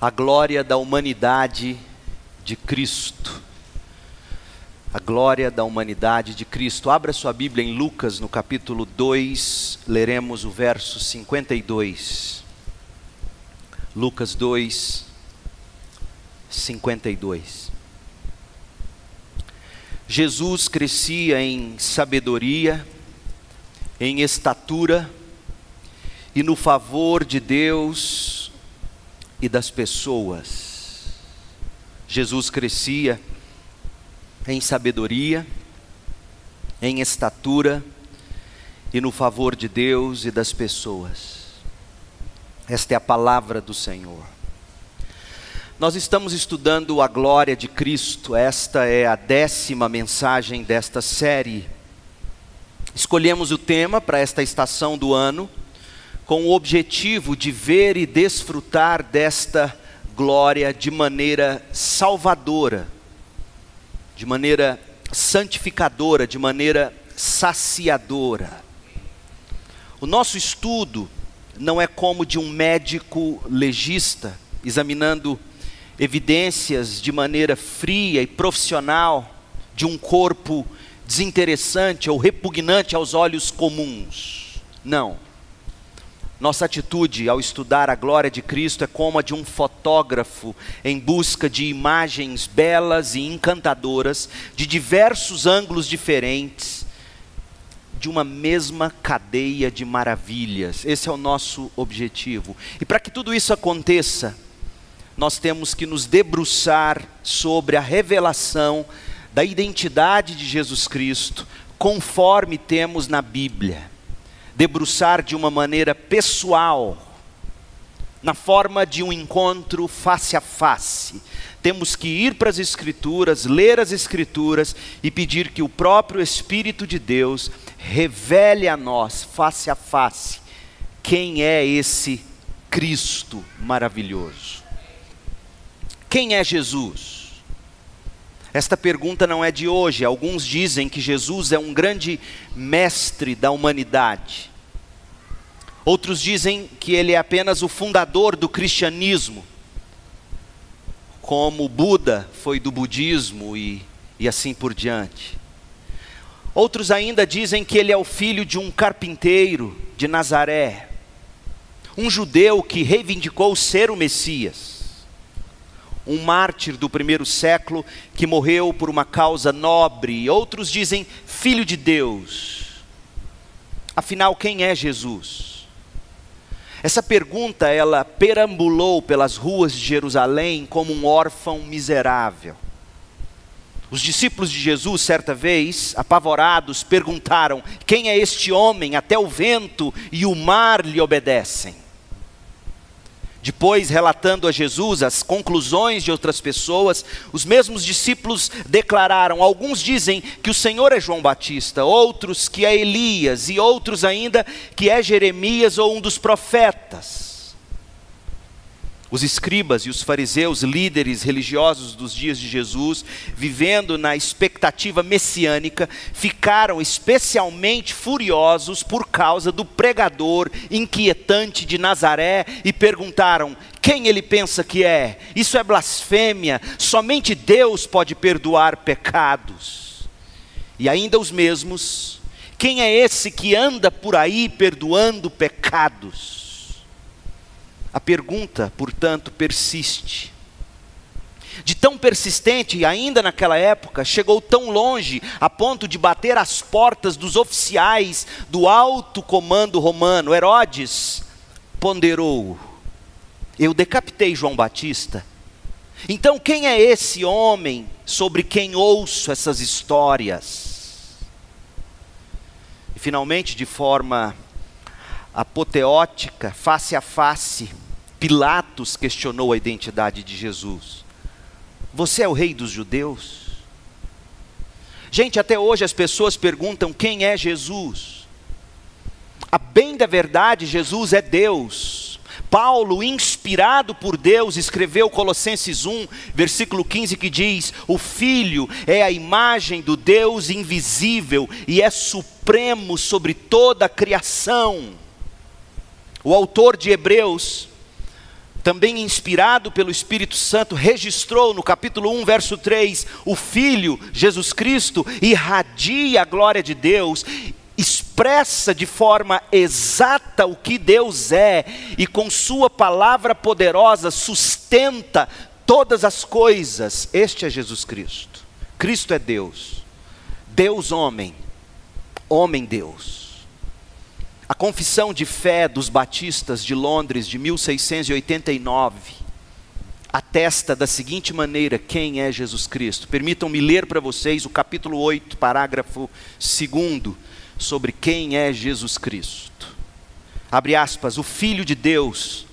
a glória da humanidade de Cristo. A glória da humanidade de Cristo. Abra sua Bíblia em Lucas, no capítulo 2, leremos o verso 52. Lucas 2, 52. Jesus crescia em sabedoria, em estatura e no favor de Deus e das pessoas. Jesus crescia em sabedoria, em estatura e no favor de Deus e das pessoas. Esta é a palavra do Senhor. Nós estamos estudando a glória de Cristo, esta é a décima mensagem desta série. Escolhemos o tema para esta estação do ano com o objetivo de ver e desfrutar desta glória de maneira salvadora, de maneira santificadora, de maneira saciadora. O nosso estudo não é como de um médico legista, examinando evidências de maneira fria e profissional de um corpo desinteressante ou repugnante aos olhos comuns. Não. Nossa atitude ao estudar a glória de Cristo é como a de um fotógrafo em busca de imagens belas e encantadoras, de diversos ângulos diferentes, de uma mesma cadeia de maravilhas. Esse é o nosso objetivo. E para que tudo isso aconteça, nós temos que nos debruçar sobre a revelação da identidade de Jesus Cristo, conforme temos na Bíblia debruçar de uma maneira pessoal, na forma de um encontro face a face. Temos que ir para as Escrituras, ler as Escrituras e pedir que o próprio Espírito de Deus revele a nós, face a face, quem é esse Cristo maravilhoso. Quem é Jesus? Esta pergunta não é de hoje. Alguns dizem que Jesus é um grande mestre da humanidade. Outros dizem que ele é apenas o fundador do cristianismo, como Buda foi do budismo e, e assim por diante. Outros ainda dizem que ele é o filho de um carpinteiro de Nazaré, um judeu que reivindicou ser o Messias um mártir do primeiro século que morreu por uma causa nobre, outros dizem filho de Deus. Afinal, quem é Jesus? Essa pergunta ela perambulou pelas ruas de Jerusalém como um órfão miserável. Os discípulos de Jesus, certa vez, apavorados, perguntaram: Quem é este homem? Até o vento e o mar lhe obedecem. Depois, relatando a Jesus as conclusões de outras pessoas, os mesmos discípulos declararam: alguns dizem que o Senhor é João Batista, outros que é Elias, e outros ainda que é Jeremias ou um dos profetas. Os escribas e os fariseus, líderes religiosos dos dias de Jesus, vivendo na expectativa messiânica, ficaram especialmente furiosos por causa do pregador inquietante de Nazaré e perguntaram: quem ele pensa que é? Isso é blasfêmia, somente Deus pode perdoar pecados. E ainda os mesmos: quem é esse que anda por aí perdoando pecados? A pergunta, portanto, persiste. De tão persistente, ainda naquela época, chegou tão longe a ponto de bater as portas dos oficiais do alto comando romano. Herodes ponderou: Eu decapitei João Batista. Então, quem é esse homem sobre quem ouço essas histórias? E finalmente, de forma apoteótica, face a face, Pilatos questionou a identidade de Jesus. Você é o rei dos judeus? Gente, até hoje as pessoas perguntam quem é Jesus. A bem da verdade, Jesus é Deus. Paulo, inspirado por Deus, escreveu Colossenses 1, versículo 15, que diz: O Filho é a imagem do Deus invisível e é supremo sobre toda a criação. O autor de Hebreus também inspirado pelo Espírito Santo, registrou no capítulo 1, verso 3, o Filho, Jesus Cristo, irradia a glória de Deus, expressa de forma exata o que Deus é e com Sua palavra poderosa sustenta todas as coisas. Este é Jesus Cristo. Cristo é Deus, Deus homem, homem Deus. A confissão de fé dos batistas de Londres de 1689 atesta da seguinte maneira quem é Jesus Cristo. Permitam-me ler para vocês o capítulo 8, parágrafo 2, sobre quem é Jesus Cristo. Abre aspas, o Filho de Deus,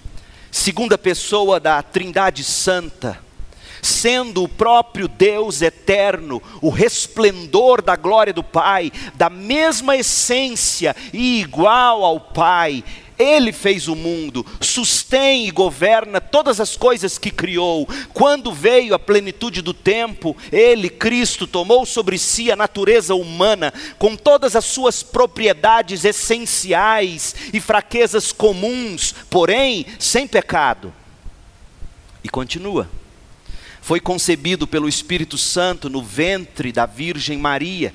segunda pessoa da Trindade Santa, sendo o próprio Deus eterno, o resplendor da glória do Pai, da mesma essência e igual ao Pai, ele fez o mundo, sustém e governa todas as coisas que criou. Quando veio a plenitude do tempo, Ele, Cristo, tomou sobre si a natureza humana, com todas as suas propriedades essenciais e fraquezas comuns, porém sem pecado. E continua foi concebido pelo Espírito Santo no ventre da Virgem Maria.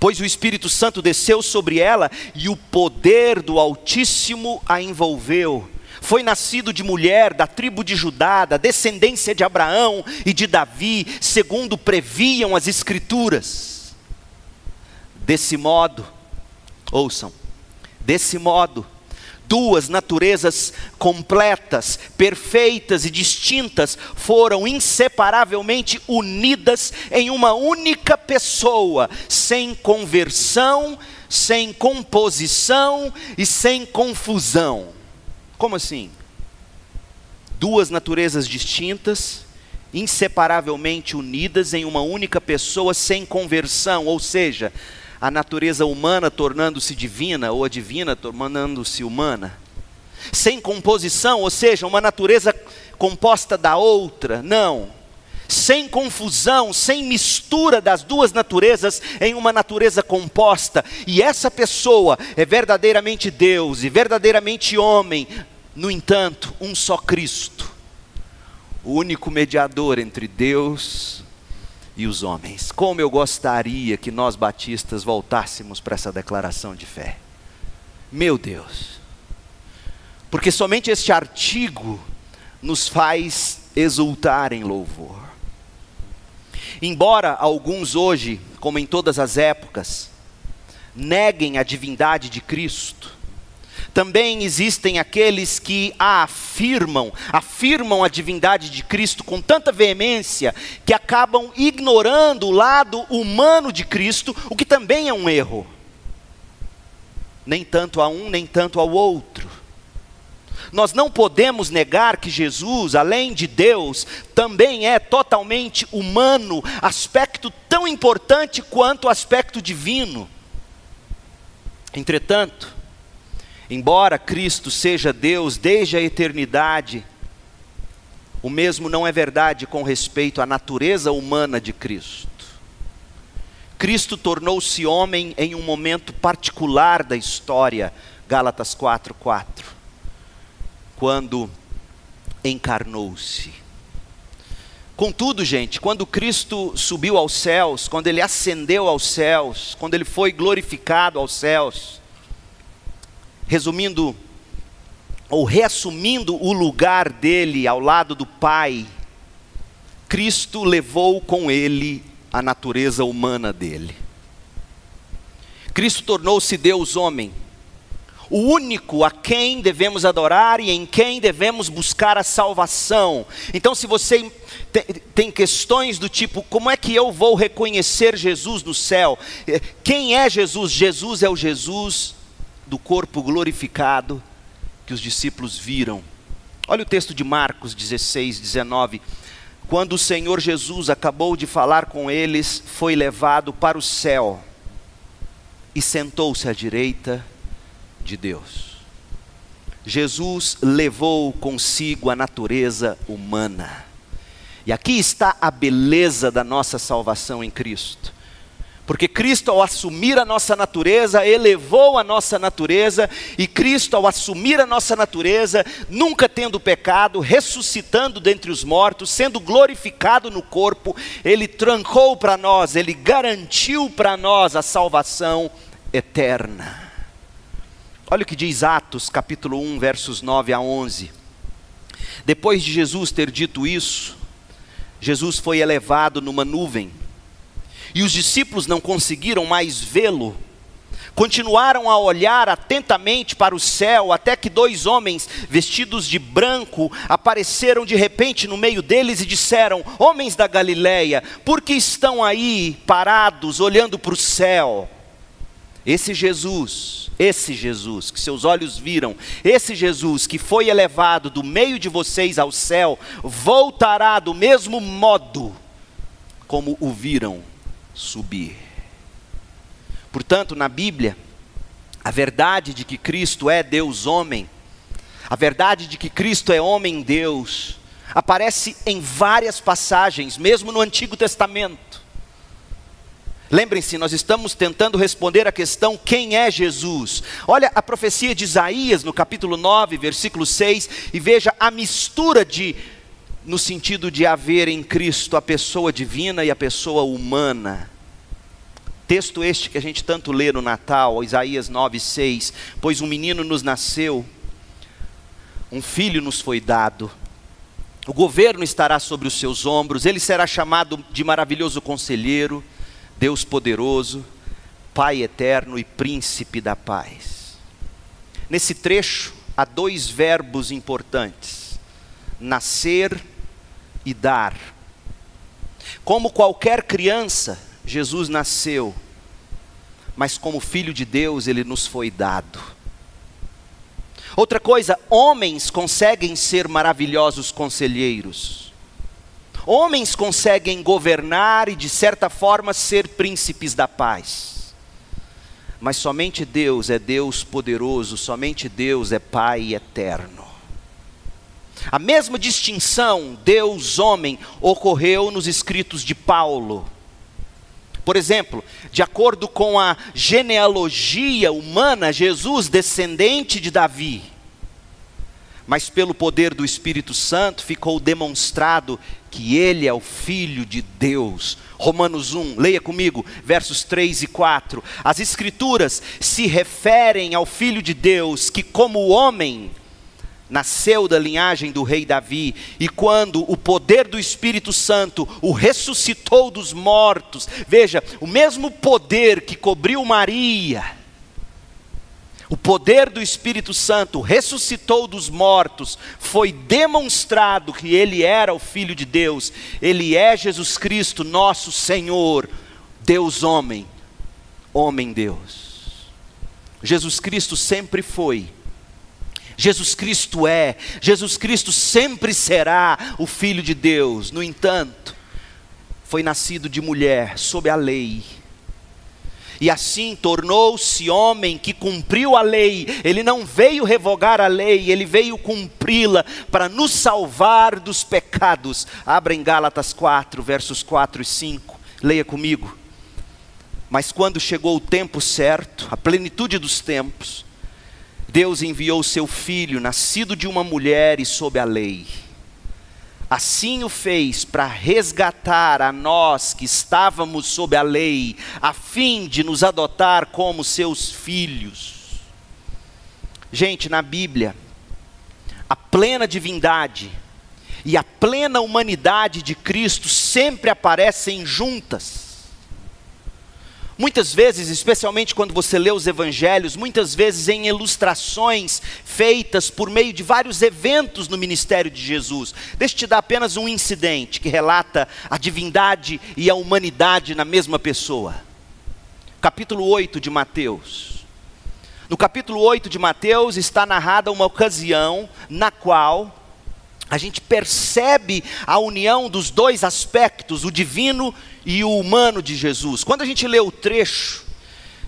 Pois o Espírito Santo desceu sobre ela e o poder do Altíssimo a envolveu. Foi nascido de mulher da tribo de Judá, da descendência de Abraão e de Davi, segundo previam as Escrituras. Desse modo, ouçam, desse modo, duas naturezas completas, perfeitas e distintas foram inseparavelmente unidas em uma única pessoa, sem conversão, sem composição e sem confusão. Como assim? Duas naturezas distintas, inseparavelmente unidas em uma única pessoa, sem conversão, ou seja, a natureza humana tornando-se divina, ou a divina tornando-se humana. Sem composição, ou seja, uma natureza composta da outra, não. Sem confusão, sem mistura das duas naturezas em uma natureza composta. E essa pessoa é verdadeiramente Deus e verdadeiramente homem, no entanto, um só Cristo, o único mediador entre Deus e os homens. Como eu gostaria que nós batistas voltássemos para essa declaração de fé. Meu Deus. Porque somente este artigo nos faz exultar em louvor. Embora alguns hoje, como em todas as épocas, neguem a divindade de Cristo, também existem aqueles que a afirmam, afirmam a divindade de Cristo com tanta veemência que acabam ignorando o lado humano de Cristo, o que também é um erro. Nem tanto a um, nem tanto ao outro. Nós não podemos negar que Jesus, além de Deus, também é totalmente humano, aspecto tão importante quanto o aspecto divino. Entretanto, Embora Cristo seja Deus desde a eternidade, o mesmo não é verdade com respeito à natureza humana de Cristo. Cristo tornou-se homem em um momento particular da história, Gálatas 4:4, quando encarnou-se. Contudo, gente, quando Cristo subiu aos céus, quando ele ascendeu aos céus, quando ele foi glorificado aos céus, resumindo ou reassumindo o lugar dele ao lado do Pai, Cristo levou com ele a natureza humana dele. Cristo tornou-se Deus homem, o único a quem devemos adorar e em quem devemos buscar a salvação. Então, se você tem questões do tipo: como é que eu vou reconhecer Jesus no céu? Quem é Jesus? Jesus é o Jesus do corpo glorificado que os discípulos viram. Olha o texto de Marcos 16, 19. Quando o Senhor Jesus acabou de falar com eles, foi levado para o céu e sentou-se à direita de Deus. Jesus levou consigo a natureza humana. E aqui está a beleza da nossa salvação em Cristo. Porque Cristo, ao assumir a nossa natureza, elevou a nossa natureza, e Cristo, ao assumir a nossa natureza, nunca tendo pecado, ressuscitando dentre os mortos, sendo glorificado no corpo, Ele trancou para nós, Ele garantiu para nós a salvação eterna. Olha o que diz Atos, capítulo 1, versos 9 a 11. Depois de Jesus ter dito isso, Jesus foi elevado numa nuvem e os discípulos não conseguiram mais vê-lo. Continuaram a olhar atentamente para o céu, até que dois homens vestidos de branco apareceram de repente no meio deles e disseram: Homens da Galileia, por que estão aí parados, olhando para o céu? Esse Jesus, esse Jesus que seus olhos viram, esse Jesus que foi elevado do meio de vocês ao céu, voltará do mesmo modo como o viram subir. Portanto, na Bíblia, a verdade de que Cristo é Deus homem, a verdade de que Cristo é homem Deus, aparece em várias passagens, mesmo no Antigo Testamento. Lembrem-se, nós estamos tentando responder a questão: quem é Jesus? Olha a profecia de Isaías no capítulo 9, versículo 6, e veja a mistura de no sentido de haver em Cristo a pessoa divina e a pessoa humana. Texto este que a gente tanto lê no Natal, Isaías 9, 6. Pois um menino nos nasceu, um filho nos foi dado, o governo estará sobre os seus ombros, ele será chamado de maravilhoso conselheiro, Deus poderoso, Pai eterno e príncipe da paz. Nesse trecho há dois verbos importantes: nascer e dar. Como qualquer criança, Jesus nasceu, mas como filho de Deus ele nos foi dado. Outra coisa, homens conseguem ser maravilhosos conselheiros. Homens conseguem governar e de certa forma ser príncipes da paz. Mas somente Deus é Deus poderoso, somente Deus é Pai eterno. A mesma distinção Deus-homem ocorreu nos escritos de Paulo. Por exemplo, de acordo com a genealogia humana, Jesus descendente de Davi. Mas pelo poder do Espírito Santo ficou demonstrado que ele é o filho de Deus. Romanos 1, leia comigo, versos 3 e 4. As escrituras se referem ao filho de Deus que como homem nasceu da linhagem do rei Davi, e quando o poder do Espírito Santo o ressuscitou dos mortos, veja, o mesmo poder que cobriu Maria, o poder do Espírito Santo ressuscitou dos mortos, foi demonstrado que ele era o Filho de Deus, ele é Jesus Cristo, nosso Senhor, Deus homem, homem Deus. Jesus Cristo sempre foi Jesus Cristo é, Jesus Cristo sempre será o Filho de Deus. No entanto, foi nascido de mulher, sob a lei. E assim tornou-se homem que cumpriu a lei. Ele não veio revogar a lei, ele veio cumpri-la para nos salvar dos pecados. Abra em Gálatas 4, versos 4 e 5. Leia comigo. Mas quando chegou o tempo certo, a plenitude dos tempos, Deus enviou seu filho, nascido de uma mulher e sob a lei. Assim o fez para resgatar a nós que estávamos sob a lei, a fim de nos adotar como seus filhos. Gente, na Bíblia, a plena divindade e a plena humanidade de Cristo sempre aparecem juntas. Muitas vezes, especialmente quando você lê os evangelhos, muitas vezes em ilustrações feitas por meio de vários eventos no ministério de Jesus. Deixa eu te dar apenas um incidente que relata a divindade e a humanidade na mesma pessoa. Capítulo 8 de Mateus. No capítulo 8 de Mateus está narrada uma ocasião na qual a gente percebe a união dos dois aspectos, o divino e o humano de Jesus. Quando a gente lê o trecho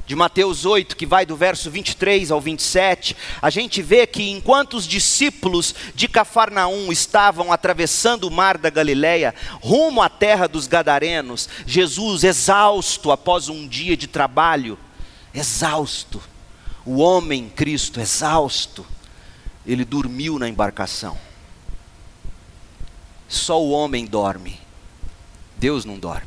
de Mateus 8, que vai do verso 23 ao 27, a gente vê que enquanto os discípulos de Cafarnaum estavam atravessando o mar da Galileia, rumo à terra dos Gadarenos, Jesus, exausto após um dia de trabalho, exausto, o homem Cristo, exausto, ele dormiu na embarcação. Só o homem dorme, Deus não dorme.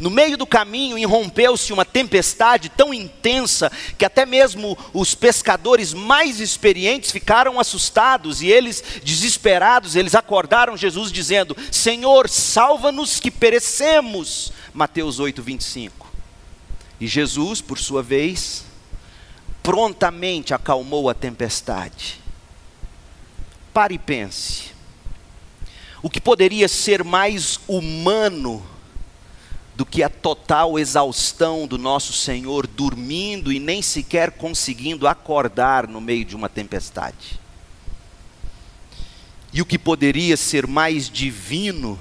No meio do caminho irrompeu-se uma tempestade tão intensa que até mesmo os pescadores mais experientes ficaram assustados e eles, desesperados, eles acordaram Jesus dizendo: Senhor, salva-nos que perecemos. Mateus 8, 25. E Jesus, por sua vez, prontamente acalmou a tempestade. Pare e pense. O que poderia ser mais humano do que a total exaustão do nosso Senhor dormindo e nem sequer conseguindo acordar no meio de uma tempestade. E o que poderia ser mais divino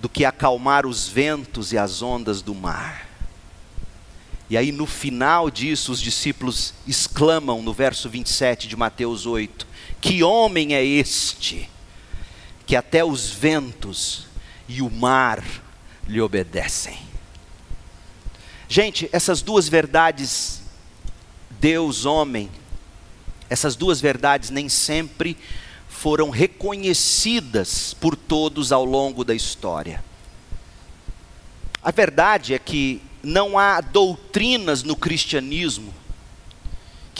do que acalmar os ventos e as ondas do mar. E aí, no final disso, os discípulos exclamam no verso 27 de Mateus 8: Que homem é este, que até os ventos e o mar lhe obedecem. Gente, essas duas verdades, Deus, homem, essas duas verdades nem sempre foram reconhecidas por todos ao longo da história. A verdade é que não há doutrinas no cristianismo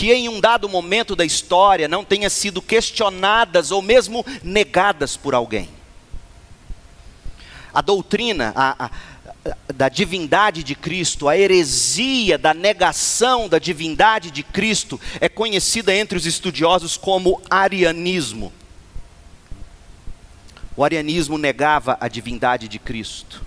que em um dado momento da história não tenha sido questionadas ou mesmo negadas por alguém a doutrina a, a, da divindade de Cristo, a heresia da negação da divindade de Cristo, é conhecida entre os estudiosos como arianismo. O arianismo negava a divindade de Cristo.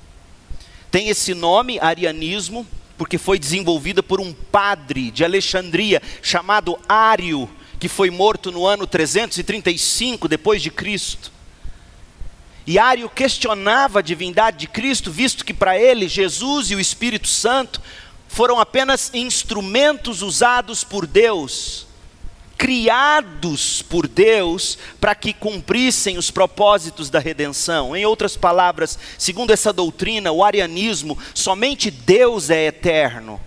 Tem esse nome, arianismo, porque foi desenvolvida por um padre de Alexandria chamado Ário, que foi morto no ano 335 depois de Cristo. E Ário questionava a divindade de Cristo, visto que para ele Jesus e o Espírito Santo foram apenas instrumentos usados por Deus, criados por Deus para que cumprissem os propósitos da redenção. Em outras palavras, segundo essa doutrina, o arianismo, somente Deus é eterno.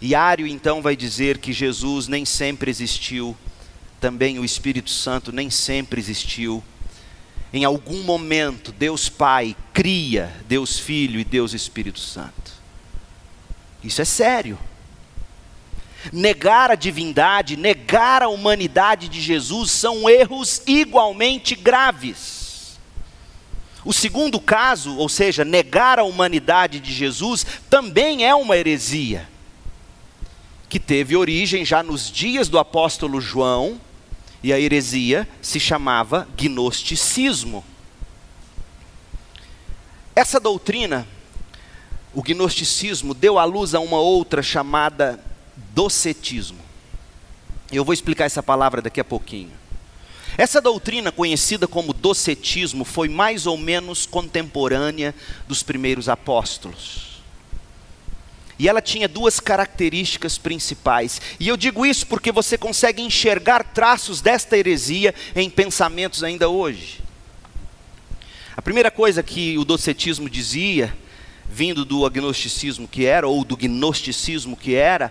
E Ário então vai dizer que Jesus nem sempre existiu, também o Espírito Santo nem sempre existiu em algum momento, Deus Pai cria Deus Filho e Deus Espírito Santo. Isso é sério. Negar a divindade, negar a humanidade de Jesus são erros igualmente graves. O segundo caso, ou seja, negar a humanidade de Jesus, também é uma heresia, que teve origem já nos dias do apóstolo João, e a heresia se chamava gnosticismo. Essa doutrina, o gnosticismo, deu à luz a uma outra chamada docetismo. Eu vou explicar essa palavra daqui a pouquinho. Essa doutrina, conhecida como docetismo, foi mais ou menos contemporânea dos primeiros apóstolos. E ela tinha duas características principais. E eu digo isso porque você consegue enxergar traços desta heresia em pensamentos ainda hoje. A primeira coisa que o docetismo dizia, vindo do agnosticismo que era, ou do gnosticismo que era,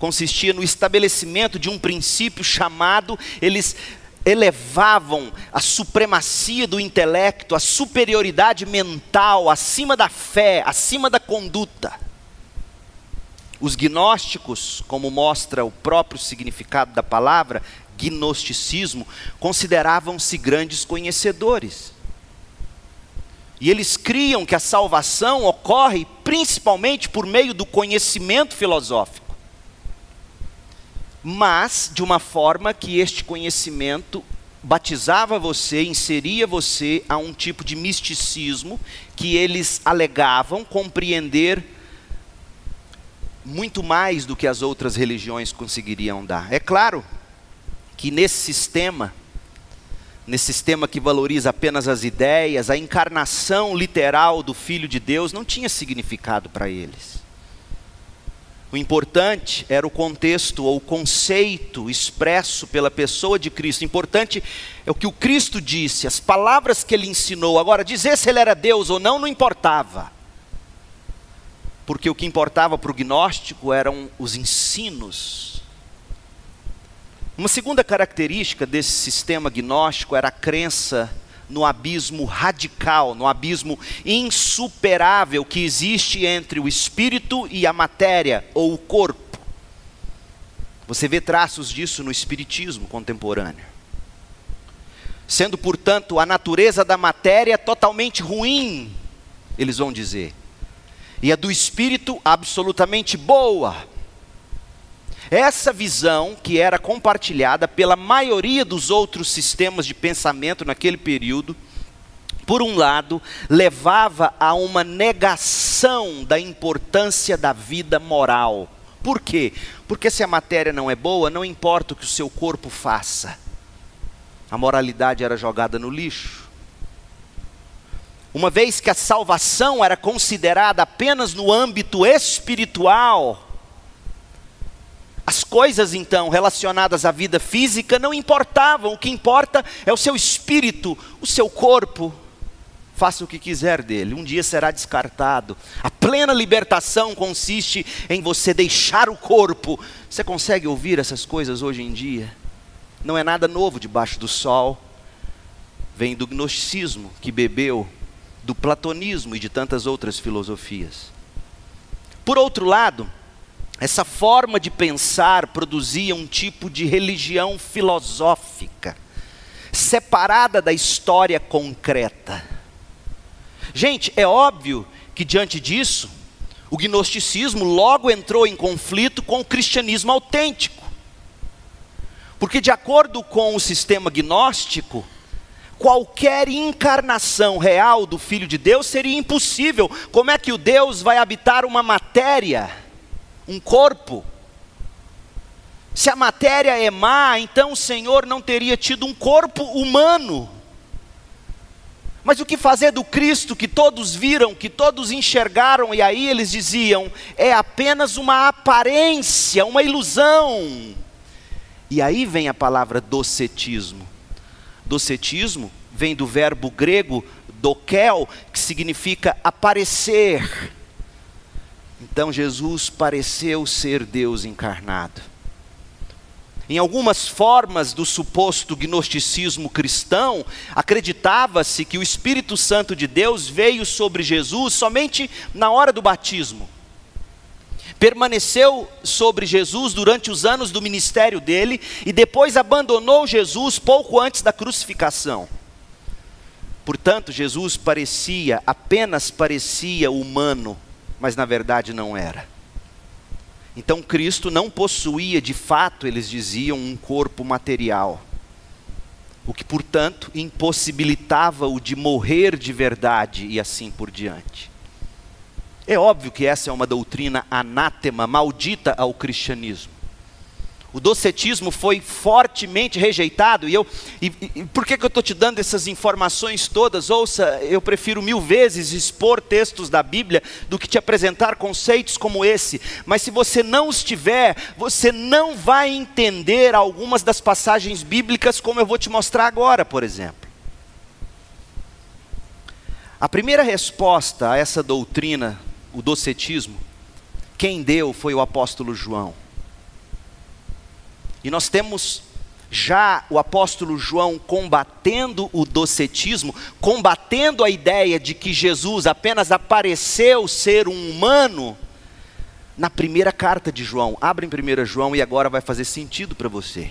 consistia no estabelecimento de um princípio chamado, eles elevavam a supremacia do intelecto, a superioridade mental acima da fé, acima da conduta. Os gnósticos, como mostra o próprio significado da palavra, gnosticismo, consideravam-se grandes conhecedores. E eles criam que a salvação ocorre principalmente por meio do conhecimento filosófico. Mas de uma forma que este conhecimento batizava você, inseria você a um tipo de misticismo que eles alegavam compreender muito mais do que as outras religiões conseguiriam dar. É claro que nesse sistema, nesse sistema que valoriza apenas as ideias, a encarnação literal do Filho de Deus não tinha significado para eles. O importante era o contexto ou o conceito expresso pela pessoa de Cristo. O importante é o que o Cristo disse, as palavras que ele ensinou. Agora, dizer se ele era Deus ou não, não importava. Porque o que importava para o gnóstico eram os ensinos. Uma segunda característica desse sistema gnóstico era a crença no abismo radical, no abismo insuperável que existe entre o espírito e a matéria ou o corpo. Você vê traços disso no espiritismo contemporâneo. Sendo, portanto, a natureza da matéria totalmente ruim, eles vão dizer, e a do espírito absolutamente boa. Essa visão, que era compartilhada pela maioria dos outros sistemas de pensamento naquele período, por um lado, levava a uma negação da importância da vida moral. Por quê? Porque se a matéria não é boa, não importa o que o seu corpo faça. A moralidade era jogada no lixo. Uma vez que a salvação era considerada apenas no âmbito espiritual, as coisas então relacionadas à vida física não importavam, o que importa é o seu espírito, o seu corpo. Faça o que quiser dele, um dia será descartado. A plena libertação consiste em você deixar o corpo. Você consegue ouvir essas coisas hoje em dia? Não é nada novo debaixo do sol. Vem do gnosticismo que bebeu do platonismo e de tantas outras filosofias. Por outro lado, essa forma de pensar produzia um tipo de religião filosófica, separada da história concreta. Gente, é óbvio que diante disso, o gnosticismo logo entrou em conflito com o cristianismo autêntico. Porque, de acordo com o sistema gnóstico, qualquer encarnação real do Filho de Deus seria impossível. Como é que o Deus vai habitar uma matéria? Um corpo. Se a matéria é má, então o Senhor não teria tido um corpo humano. Mas o que fazer do Cristo que todos viram, que todos enxergaram, e aí eles diziam, é apenas uma aparência, uma ilusão. E aí vem a palavra docetismo. Docetismo vem do verbo grego dokel, que significa aparecer. Então Jesus pareceu ser Deus encarnado. Em algumas formas do suposto gnosticismo cristão, acreditava-se que o Espírito Santo de Deus veio sobre Jesus somente na hora do batismo. Permaneceu sobre Jesus durante os anos do ministério dele e depois abandonou Jesus pouco antes da crucificação. Portanto, Jesus parecia, apenas parecia humano mas na verdade não era. Então Cristo não possuía de fato, eles diziam, um corpo material, o que, portanto, impossibilitava-o de morrer de verdade e assim por diante. É óbvio que essa é uma doutrina anátema, maldita ao cristianismo. O docetismo foi fortemente rejeitado, e eu, e, e por que, que eu estou te dando essas informações todas? Ouça, eu prefiro mil vezes expor textos da Bíblia do que te apresentar conceitos como esse, mas se você não os tiver, você não vai entender algumas das passagens bíblicas, como eu vou te mostrar agora, por exemplo. A primeira resposta a essa doutrina, o docetismo, quem deu foi o apóstolo João. E nós temos já o apóstolo João combatendo o docetismo, combatendo a ideia de que Jesus apenas apareceu ser um humano, na primeira carta de João. Abre em 1 João e agora vai fazer sentido para você.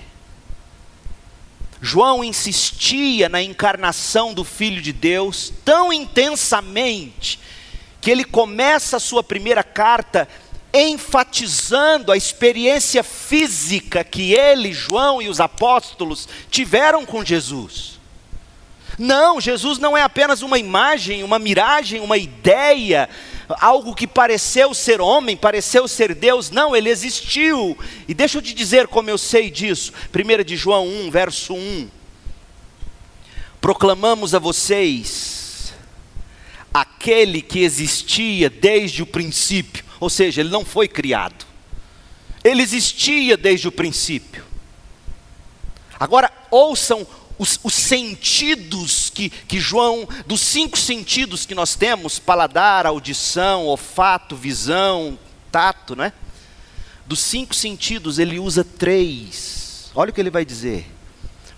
João insistia na encarnação do Filho de Deus tão intensamente, que ele começa a sua primeira carta enfatizando a experiência física que ele, João e os apóstolos tiveram com Jesus. Não, Jesus não é apenas uma imagem, uma miragem, uma ideia, algo que pareceu ser homem, pareceu ser Deus. Não, ele existiu. E deixa eu te dizer como eu sei disso. 1 de João 1, verso 1. Proclamamos a vocês aquele que existia desde o princípio ou seja, ele não foi criado. ele existia desde o princípio. Agora, ouçam os, os, sentidos que, que João, dos cinco sentidos que nós temos: paladar, audição, olfato, visão, tato, né? Dos cinco sentidos, ele usa três. Olha o que ele vai dizer: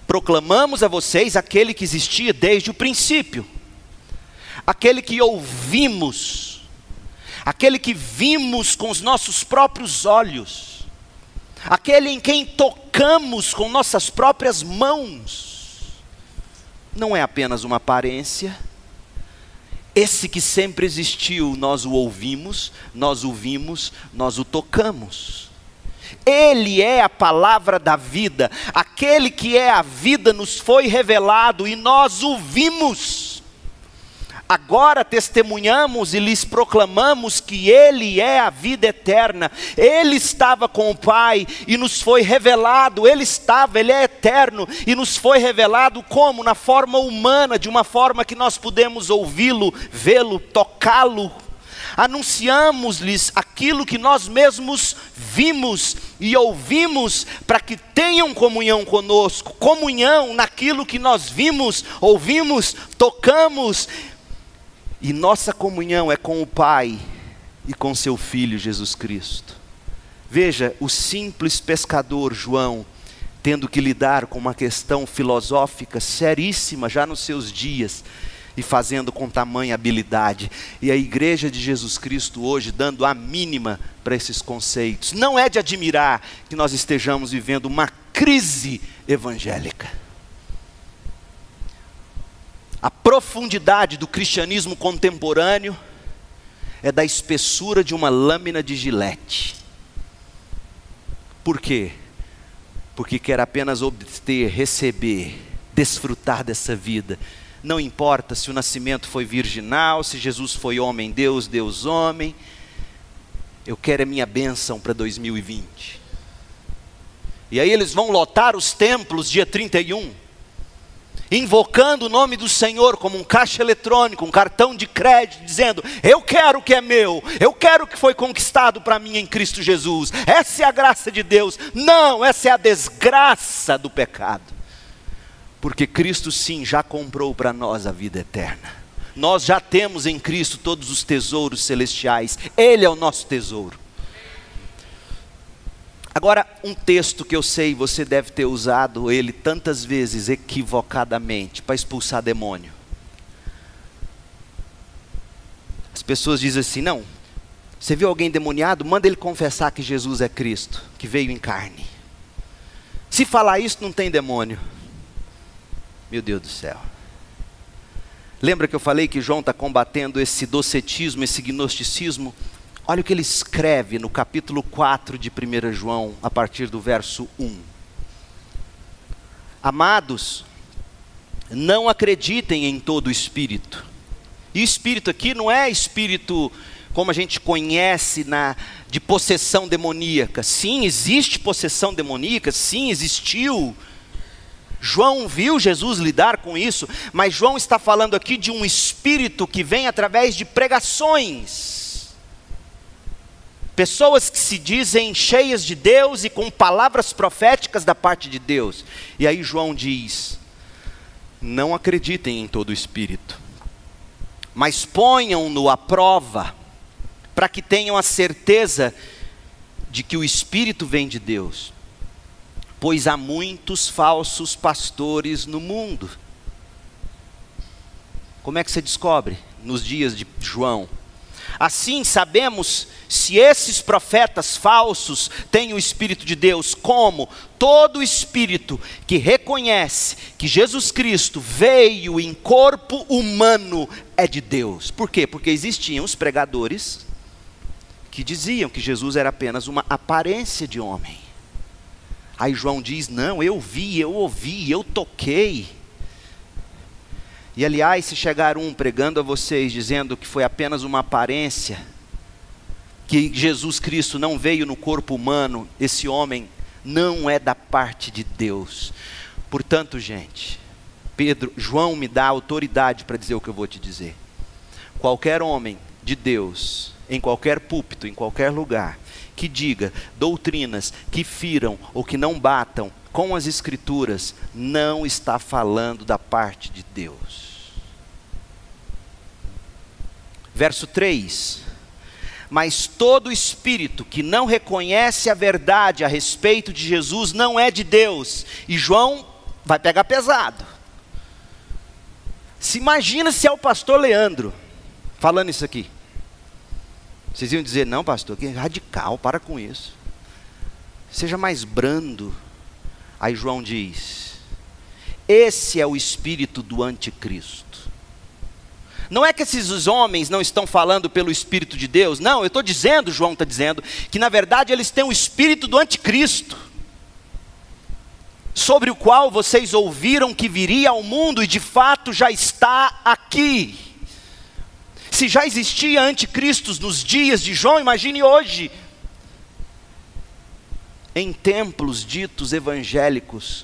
proclamamos a vocês aquele que existia desde o princípio, aquele que ouvimos, aquele que vimos com os nossos próprios olhos, aquele em quem tocamos com nossas próprias mãos. Não é apenas uma aparência, esse que sempre existiu, nós o ouvimos, nós o vimos, nós o tocamos. Ele é a palavra da vida, aquele que é a vida nos foi revelado e nós o vimos. Agora testemunhamos e lhes proclamamos que Ele é a vida eterna. Ele estava com o Pai e nos foi revelado. Ele estava, Ele é eterno e nos foi revelado como? Na forma humana, de uma forma que nós podemos ouvi-lo, vê-lo, tocá-lo. Anunciamos-lhes aquilo que nós mesmos vimos e ouvimos, para que tenham comunhão conosco, comunhão naquilo que nós vimos, ouvimos, tocamos e nossa comunhão é com o Pai e com seu Filho Jesus Cristo. Veja, o simples pescador João, tendo que lidar com uma questão filosófica seríssima já nos seus dias, e fazendo com tamanha habilidade. E a igreja de Jesus Cristo hoje dando a mínima para esses conceitos. Não é de admirar que nós estejamos vivendo uma crise evangélica. A profundidade do cristianismo contemporâneo é da espessura de uma lâmina de gilete. Por quê? Porque quer apenas obter, receber, desfrutar dessa vida. Não importa se o nascimento foi virginal, se Jesus foi homem, Deus, Deus, homem. Eu quero a minha bênção para 2020. E aí eles vão lotar os templos dia 31 invocando o nome do Senhor como um caixa eletrônico, um cartão de crédito, dizendo: Eu quero o que é meu, eu quero o que foi conquistado para mim em Cristo Jesus. Essa é a graça de Deus. Não, essa é a desgraça do pecado. Porque Cristo sim já comprou para nós a vida eterna. Nós já temos em Cristo todos os tesouros celestiais. Ele é o nosso tesouro. Agora, um texto que eu sei você deve ter usado ele tantas vezes equivocadamente para expulsar demônio. As pessoas dizem assim: não, você viu alguém demoniado? Manda ele confessar que Jesus é Cristo, que veio em carne. Se falar isso, não tem demônio. Meu Deus do céu. Lembra que eu falei que João está combatendo esse docetismo, esse gnosticismo? Olha o que ele escreve no capítulo 4 de 1 João, a partir do verso 1. Amados, não acreditem em todo espírito. E espírito aqui não é espírito como a gente conhece na de possessão demoníaca. Sim, existe possessão demoníaca, sim, existiu. João viu Jesus lidar com isso, mas João está falando aqui de um espírito que vem através de pregações Pessoas que se dizem cheias de Deus e com palavras proféticas da parte de Deus. E aí João diz: não acreditem em todo espírito, mas ponham-no à prova, para que tenham a certeza de que o espírito vem de Deus. Pois há muitos falsos pastores no mundo. Como é que você descobre? Nos dias de João Assim sabemos se esses profetas falsos têm o Espírito de Deus, como todo espírito que reconhece que Jesus Cristo veio em corpo humano é de Deus. Por quê? Porque existiam os pregadores que diziam que Jesus era apenas uma aparência de homem. Aí João diz: Não, eu vi, eu ouvi, eu toquei. E aliás, se chegar um pregando a vocês dizendo que foi apenas uma aparência, que Jesus Cristo não veio no corpo humano, esse homem não é da parte de Deus. Portanto, gente, Pedro, João me dá autoridade para dizer o que eu vou te dizer. Qualquer homem de Deus, em qualquer púlpito, em qualquer lugar, que diga doutrinas que firam ou que não batam com as Escrituras, não está falando da parte de Deus. Verso 3: Mas todo espírito que não reconhece a verdade a respeito de Jesus não é de Deus, e João vai pegar pesado. Se imagina se é o pastor Leandro falando isso aqui. Vocês iam dizer, não, pastor, que radical, para com isso. Seja mais brando. Aí João diz: esse é o espírito do anticristo. Não é que esses homens não estão falando pelo Espírito de Deus, não, eu estou dizendo, João está dizendo, que na verdade eles têm o espírito do anticristo, sobre o qual vocês ouviram que viria ao mundo e de fato já está aqui. Se já existia anticristos nos dias de João, imagine hoje. Em templos ditos evangélicos,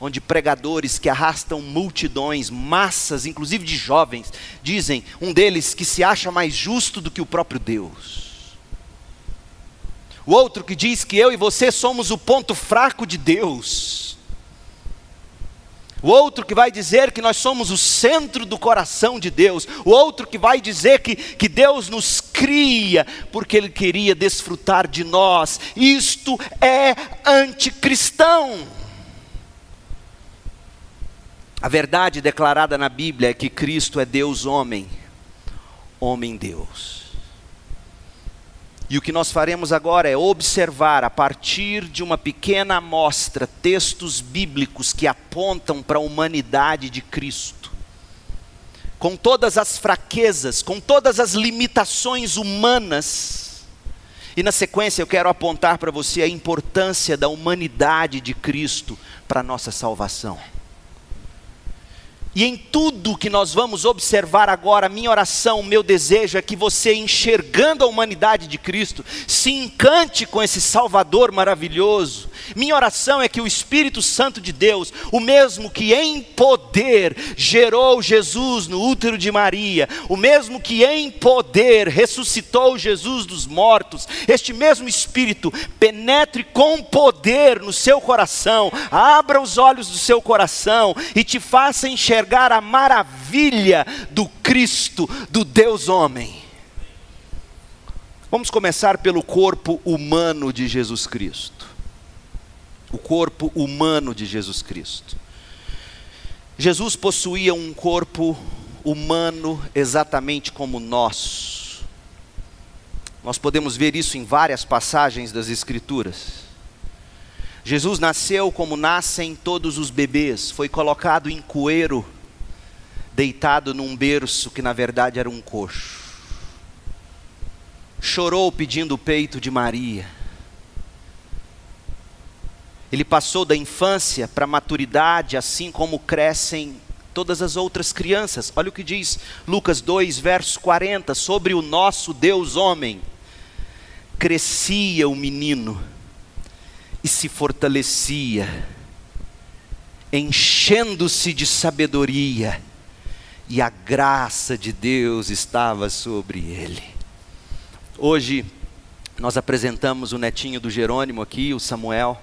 onde pregadores que arrastam multidões, massas, inclusive de jovens, dizem, um deles que se acha mais justo do que o próprio Deus. O outro que diz que eu e você somos o ponto fraco de Deus. O outro que vai dizer que nós somos o centro do coração de Deus. O outro que vai dizer que, que Deus nos cria porque Ele queria desfrutar de nós. Isto é anticristão. A verdade declarada na Bíblia é que Cristo é Deus homem, homem Deus. E o que nós faremos agora é observar, a partir de uma pequena amostra, textos bíblicos que apontam para a humanidade de Cristo. Com todas as fraquezas, com todas as limitações humanas. E na sequência eu quero apontar para você a importância da humanidade de Cristo para a nossa salvação. E em tudo que nós vamos observar agora, minha oração, meu desejo é que você, enxergando a humanidade de Cristo, se encante com esse Salvador maravilhoso. Minha oração é que o Espírito Santo de Deus, o mesmo que em poder gerou Jesus no útero de Maria, o mesmo que em poder ressuscitou Jesus dos mortos, este mesmo Espírito penetre com poder no seu coração, abra os olhos do seu coração e te faça enxergar enxergar a maravilha do Cristo, do Deus homem. Vamos começar pelo corpo humano de Jesus Cristo. O corpo humano de Jesus Cristo. Jesus possuía um corpo humano exatamente como nós. Nós podemos ver isso em várias passagens das Escrituras. Jesus nasceu como nascem todos os bebês, foi colocado em coeiro deitado num berço que na verdade era um coxo. Chorou pedindo o peito de Maria. Ele passou da infância para a maturidade, assim como crescem todas as outras crianças. Olha o que diz Lucas 2, verso 40, sobre o nosso Deus homem. Crescia o menino e se fortalecia, enchendo-se de sabedoria e a graça de Deus estava sobre ele. Hoje nós apresentamos o netinho do Jerônimo aqui, o Samuel,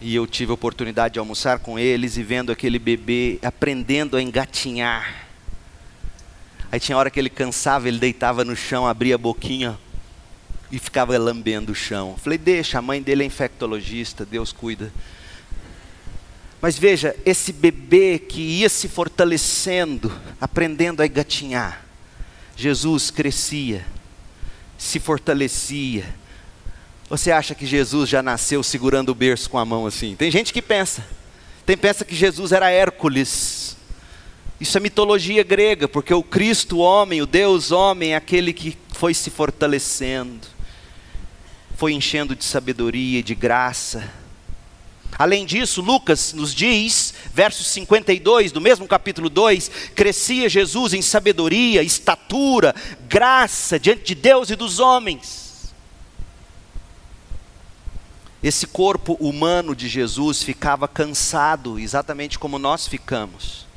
e eu tive a oportunidade de almoçar com eles e vendo aquele bebê aprendendo a engatinhar. Aí tinha hora que ele cansava, ele deitava no chão, abria a boquinha e ficava lambendo o chão. Falei, deixa, a mãe dele é infectologista, Deus cuida. Mas veja, esse bebê que ia se fortalecendo, aprendendo a engatinhar, Jesus crescia, se fortalecia. Você acha que Jesus já nasceu segurando o berço com a mão assim? Tem gente que pensa. Tem pensa que Jesus era Hércules. Isso é mitologia grega, porque o Cristo homem, o Deus homem, é aquele que foi se fortalecendo, foi enchendo de sabedoria e de graça Além disso, Lucas nos diz, verso 52 do mesmo capítulo 2: crescia Jesus em sabedoria, estatura, graça diante de Deus e dos homens. Esse corpo humano de Jesus ficava cansado, exatamente como nós ficamos.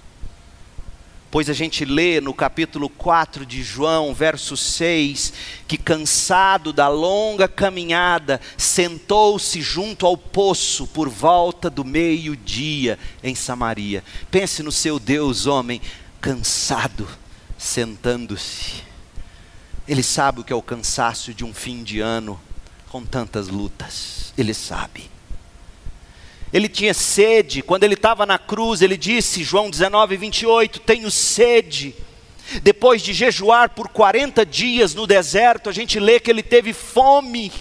Pois a gente lê no capítulo 4 de João, verso 6, que cansado da longa caminhada, sentou-se junto ao poço por volta do meio-dia em Samaria. Pense no seu Deus, homem, cansado, sentando-se. Ele sabe o que é o cansaço de um fim de ano com tantas lutas. Ele sabe. Ele tinha sede, quando ele estava na cruz, ele disse, João 19, 28, tenho sede. Depois de jejuar por 40 dias no deserto, a gente lê que ele teve fome.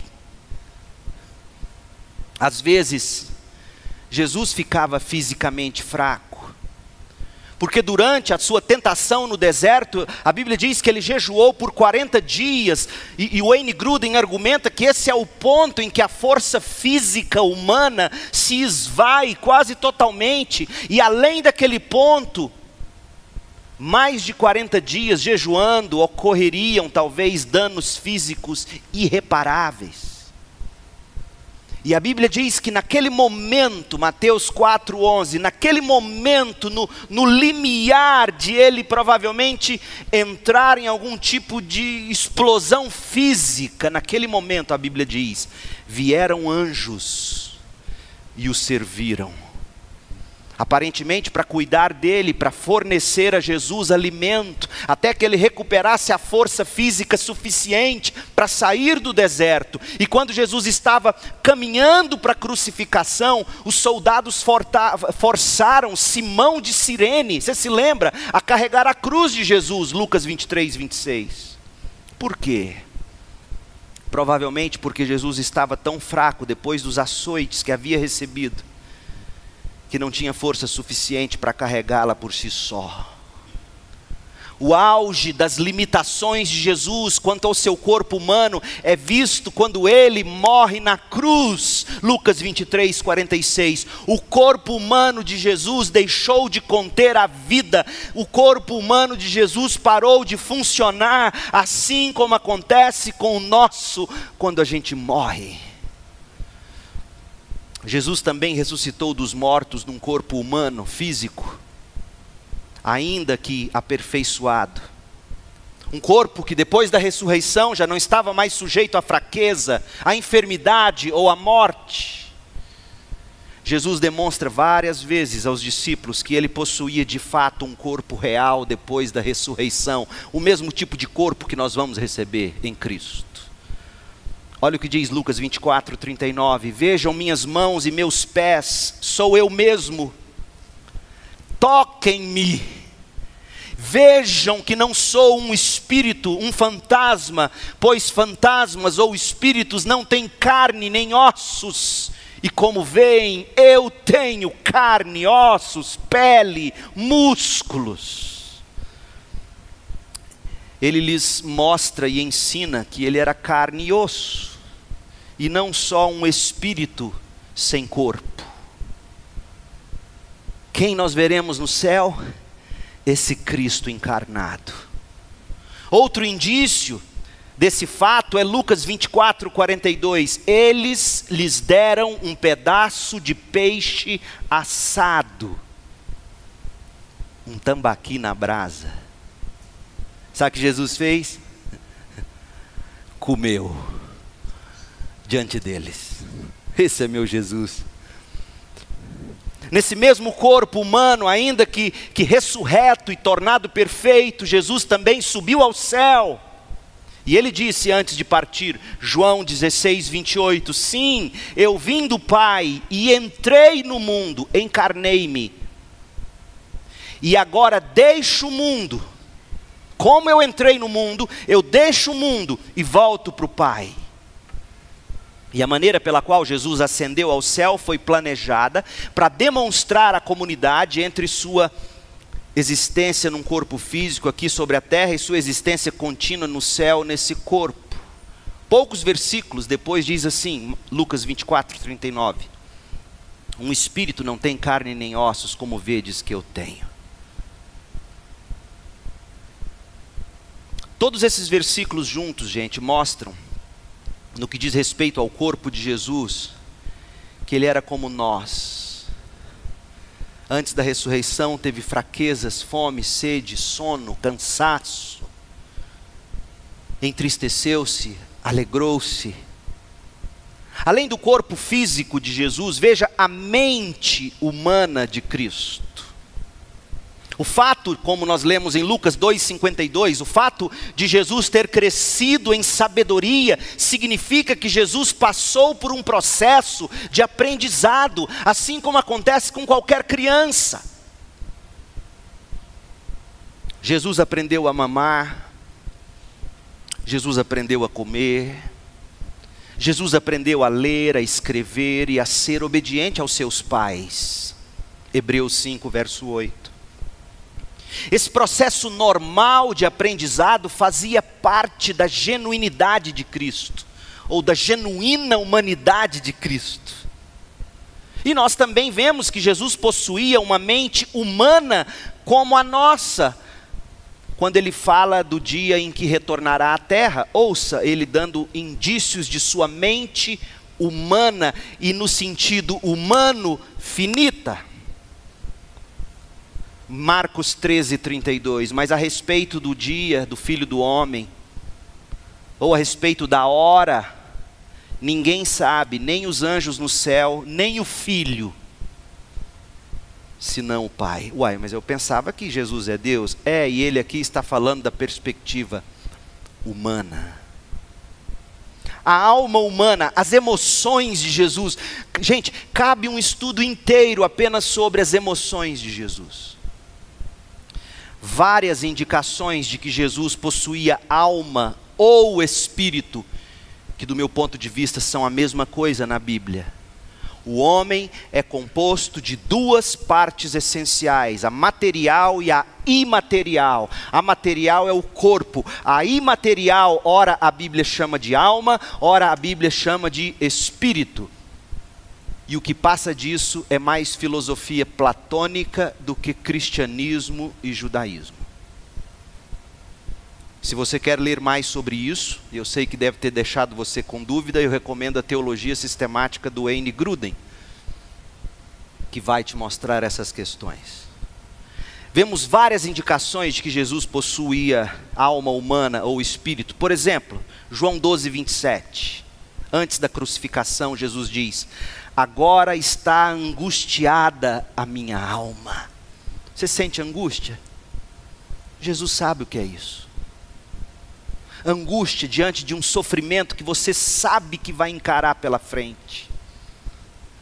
Às vezes, Jesus ficava fisicamente fraco porque durante a sua tentação no deserto, a Bíblia diz que ele jejuou por 40 dias, e, e Wayne Gruden argumenta que esse é o ponto em que a força física humana se esvai quase totalmente, e além daquele ponto, mais de 40 dias jejuando ocorreriam talvez danos físicos irreparáveis. E a Bíblia diz que naquele momento, Mateus 4,11, naquele momento, no, no limiar de ele provavelmente entrar em algum tipo de explosão física, naquele momento a Bíblia diz: vieram anjos e o serviram aparentemente para cuidar dele, para fornecer a Jesus alimento, até que ele recuperasse a força física suficiente para sair do deserto. E quando Jesus estava caminhando para a crucificação, os soldados forçaram Simão de Sirene, você se lembra, a carregar a cruz de Jesus, Lucas 23, 26. Por quê? Provavelmente porque Jesus estava tão fraco depois dos açoites que havia recebido que não tinha força suficiente para carregá-la por si só. O auge das limitações de Jesus quanto ao seu corpo humano é visto quando ele morre na cruz. Lucas 23, 46. O corpo humano de Jesus deixou de conter a vida, o corpo humano de Jesus parou de funcionar, assim como acontece com o nosso quando a gente morre. Jesus também ressuscitou dos mortos num corpo humano, físico, ainda que aperfeiçoado. Um corpo que depois da ressurreição já não estava mais sujeito à fraqueza, à enfermidade ou à morte. Jesus demonstra várias vezes aos discípulos que ele possuía de fato um corpo real depois da ressurreição, o mesmo tipo de corpo que nós vamos receber em Cristo. Olha o que diz Lucas 24, 39. Vejam minhas mãos e meus pés, sou eu mesmo. Toquem-me. Vejam que não sou um espírito, um fantasma, pois fantasmas ou espíritos não têm carne nem ossos. E como veem, eu tenho carne, ossos, pele, músculos. Ele lhes mostra e ensina que ele era carne e osso e não só um espírito sem corpo. Quem nós veremos no céu? Esse Cristo encarnado. Outro indício desse fato é Lucas 24, 42. Eles lhes deram um pedaço de peixe assado, um tambaqui na brasa. Sabe o que Jesus fez? Comeu diante deles. Esse é meu Jesus. Nesse mesmo corpo humano, ainda que, que ressurreto e tornado perfeito, Jesus também subiu ao céu. E ele disse antes de partir, João 16, 28, sim, eu vim do Pai e entrei no mundo, encarnei-me. E agora deixo o mundo. Como eu entrei no mundo, eu deixo o mundo e volto para o Pai. E a maneira pela qual Jesus ascendeu ao céu foi planejada para demonstrar a comunidade entre sua existência num corpo físico aqui sobre a terra e sua existência contínua no céu nesse corpo. Poucos versículos depois diz assim, Lucas 24, 39. Um espírito não tem carne nem ossos, como vedes que eu tenho. Todos esses versículos juntos, gente, mostram no que diz respeito ao corpo de Jesus, que ele era como nós. Antes da ressurreição, teve fraquezas, fome, sede, sono, cansaço. Entristeceu-se, alegrou-se. Além do corpo físico de Jesus, veja a mente humana de Cristo. O fato, como nós lemos em Lucas 2,52, o fato de Jesus ter crescido em sabedoria, significa que Jesus passou por um processo de aprendizado, assim como acontece com qualquer criança. Jesus aprendeu a mamar, Jesus aprendeu a comer, Jesus aprendeu a ler, a escrever e a ser obediente aos seus pais. Hebreus 5, verso 8. Esse processo normal de aprendizado fazia parte da genuinidade de Cristo, ou da genuína humanidade de Cristo. E nós também vemos que Jesus possuía uma mente humana como a nossa, quando ele fala do dia em que retornará à terra. Ouça, ele dando indícios de sua mente humana e no sentido humano finita. Marcos 13, 32. Mas a respeito do dia do filho do homem, ou a respeito da hora, ninguém sabe, nem os anjos no céu, nem o filho, senão o Pai. Uai, mas eu pensava que Jesus é Deus. É, e ele aqui está falando da perspectiva humana. A alma humana, as emoções de Jesus. Gente, cabe um estudo inteiro apenas sobre as emoções de Jesus várias indicações de que Jesus possuía alma ou espírito, que do meu ponto de vista são a mesma coisa na Bíblia. O homem é composto de duas partes essenciais, a material e a imaterial. A material é o corpo, a imaterial, ora a Bíblia chama de alma, ora a Bíblia chama de espírito. E o que passa disso é mais filosofia platônica do que cristianismo e judaísmo. Se você quer ler mais sobre isso, eu sei que deve ter deixado você com dúvida, eu recomendo a Teologia Sistemática do Wayne Gruden, que vai te mostrar essas questões. Vemos várias indicações de que Jesus possuía alma humana ou espírito. Por exemplo, João 12, 27. Antes da crucificação, Jesus diz: agora está angustiada a minha alma. Você sente angústia? Jesus sabe o que é isso. Angústia diante de um sofrimento que você sabe que vai encarar pela frente.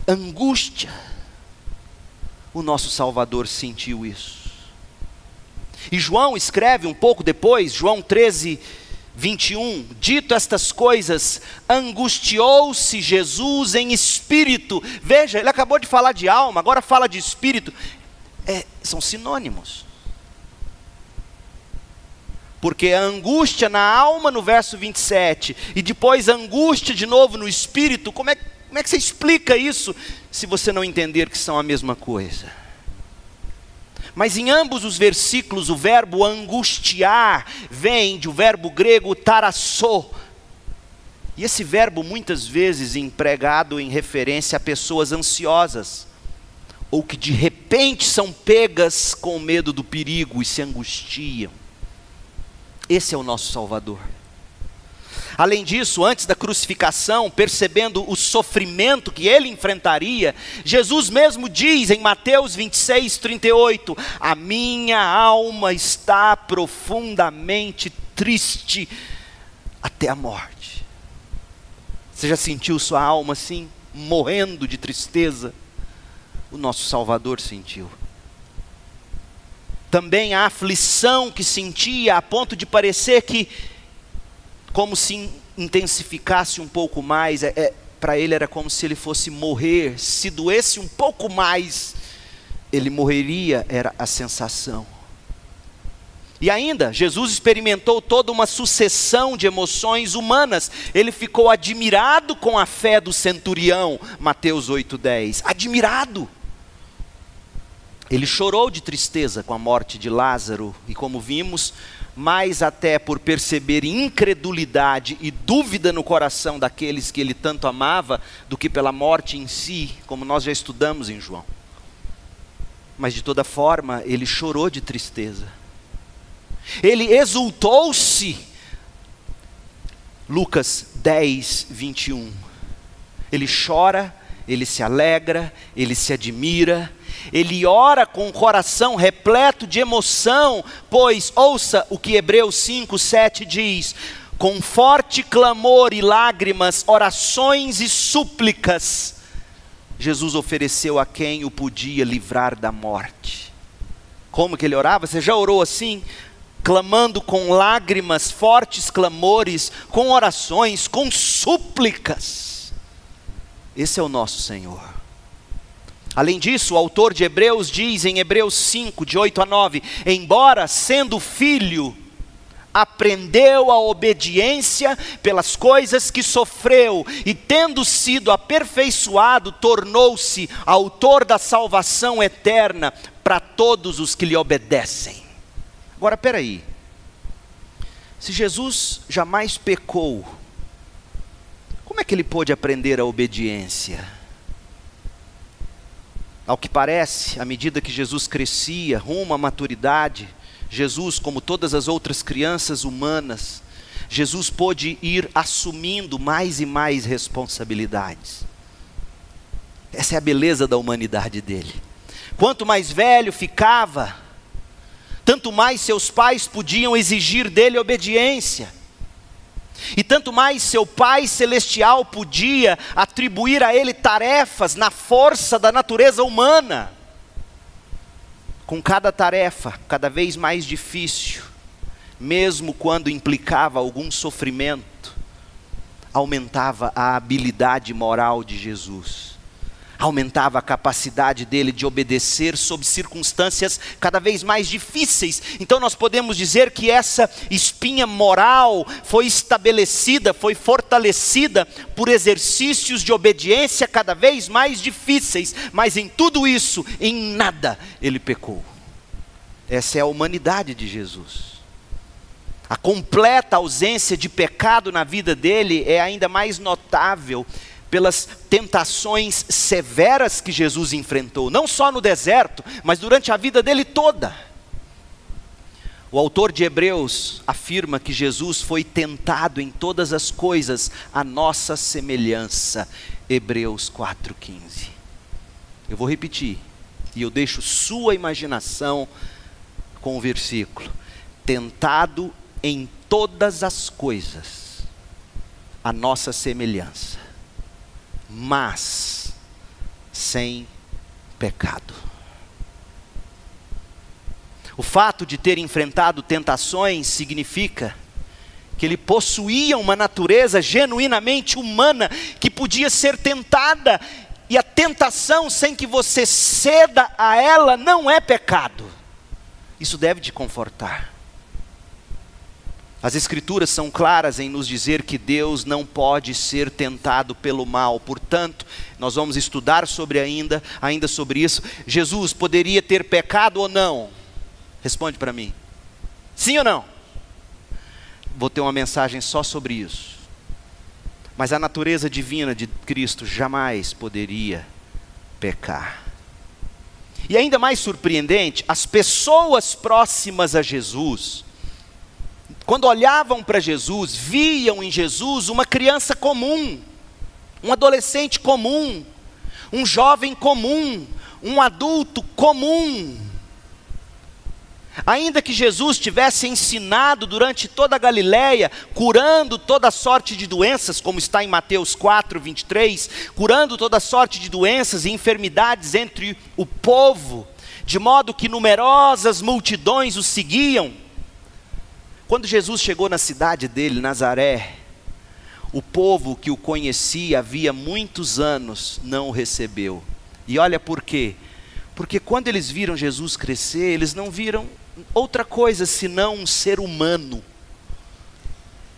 Angústia. O nosso Salvador sentiu isso. E João escreve um pouco depois, João 13, 21, dito estas coisas, angustiou-se Jesus em espírito. Veja, ele acabou de falar de alma, agora fala de espírito. É, são sinônimos. Porque a angústia na alma no verso 27 e depois a angústia de novo no espírito, como é, como é que você explica isso se você não entender que são a mesma coisa? Mas em ambos os versículos, o verbo angustiar vem do verbo grego tarassô. E esse verbo muitas vezes empregado em referência a pessoas ansiosas, ou que de repente são pegas com medo do perigo e se angustiam. Esse é o nosso Salvador. Além disso, antes da crucificação, percebendo o sofrimento que ele enfrentaria, Jesus mesmo diz em Mateus 26, 38: A minha alma está profundamente triste até a morte. Você já sentiu sua alma assim, morrendo de tristeza? O nosso Salvador sentiu. Também a aflição que sentia, a ponto de parecer que como se intensificasse um pouco mais, é, é para ele era como se ele fosse morrer, se doesse um pouco mais, ele morreria, era a sensação. E ainda, Jesus experimentou toda uma sucessão de emoções humanas. Ele ficou admirado com a fé do centurião, Mateus 8:10. Admirado. Ele chorou de tristeza com a morte de Lázaro, e como vimos, mais até por perceber incredulidade e dúvida no coração daqueles que ele tanto amava, do que pela morte em si, como nós já estudamos em João. Mas de toda forma, ele chorou de tristeza. Ele exultou-se. Lucas 10, 21. Ele chora, ele se alegra, ele se admira, ele ora com o coração repleto de emoção, pois, ouça o que Hebreus 5, 7 diz: com forte clamor e lágrimas, orações e súplicas, Jesus ofereceu a quem o podia livrar da morte. Como que ele orava? Você já orou assim? Clamando com lágrimas, fortes clamores, com orações, com súplicas. Esse é o nosso Senhor. Além disso, o autor de Hebreus diz em Hebreus 5, de 8 a 9: Embora sendo filho, aprendeu a obediência pelas coisas que sofreu, e tendo sido aperfeiçoado, tornou-se autor da salvação eterna para todos os que lhe obedecem. Agora, peraí. Se Jesus jamais pecou, como é que ele pôde aprender a obediência? Ao que parece, à medida que Jesus crescia rumo à maturidade, Jesus, como todas as outras crianças humanas, Jesus pôde ir assumindo mais e mais responsabilidades. Essa é a beleza da humanidade dele. Quanto mais velho ficava, tanto mais seus pais podiam exigir dele obediência. E tanto mais seu Pai Celestial podia atribuir a ele tarefas na força da natureza humana. Com cada tarefa cada vez mais difícil, mesmo quando implicava algum sofrimento, aumentava a habilidade moral de Jesus aumentava a capacidade dele de obedecer sob circunstâncias cada vez mais difíceis. Então nós podemos dizer que essa espinha moral foi estabelecida, foi fortalecida por exercícios de obediência cada vez mais difíceis, mas em tudo isso, em nada ele pecou. Essa é a humanidade de Jesus. A completa ausência de pecado na vida dele é ainda mais notável pelas tentações severas que Jesus enfrentou, não só no deserto, mas durante a vida dele toda. O autor de Hebreus afirma que Jesus foi tentado em todas as coisas a nossa semelhança. Hebreus 4,15. Eu vou repetir, e eu deixo sua imaginação com o versículo: tentado em todas as coisas, a nossa semelhança mas sem pecado. O fato de ter enfrentado tentações significa que ele possuía uma natureza genuinamente humana que podia ser tentada, e a tentação sem que você ceda a ela não é pecado. Isso deve te confortar. As Escrituras são claras em nos dizer que Deus não pode ser tentado pelo mal. Portanto, nós vamos estudar sobre ainda, ainda sobre isso. Jesus poderia ter pecado ou não? Responde para mim. Sim ou não? Vou ter uma mensagem só sobre isso. Mas a natureza divina de Cristo jamais poderia pecar. E ainda mais surpreendente, as pessoas próximas a Jesus quando olhavam para Jesus, viam em Jesus uma criança comum, um adolescente comum, um jovem comum, um adulto comum. Ainda que Jesus tivesse ensinado durante toda a Galiléia, curando toda sorte de doenças, como está em Mateus 4, 23, curando toda sorte de doenças e enfermidades entre o povo, de modo que numerosas multidões o seguiam, quando Jesus chegou na cidade dele, Nazaré, o povo que o conhecia havia muitos anos não o recebeu. E olha por quê? Porque quando eles viram Jesus crescer, eles não viram outra coisa senão um ser humano.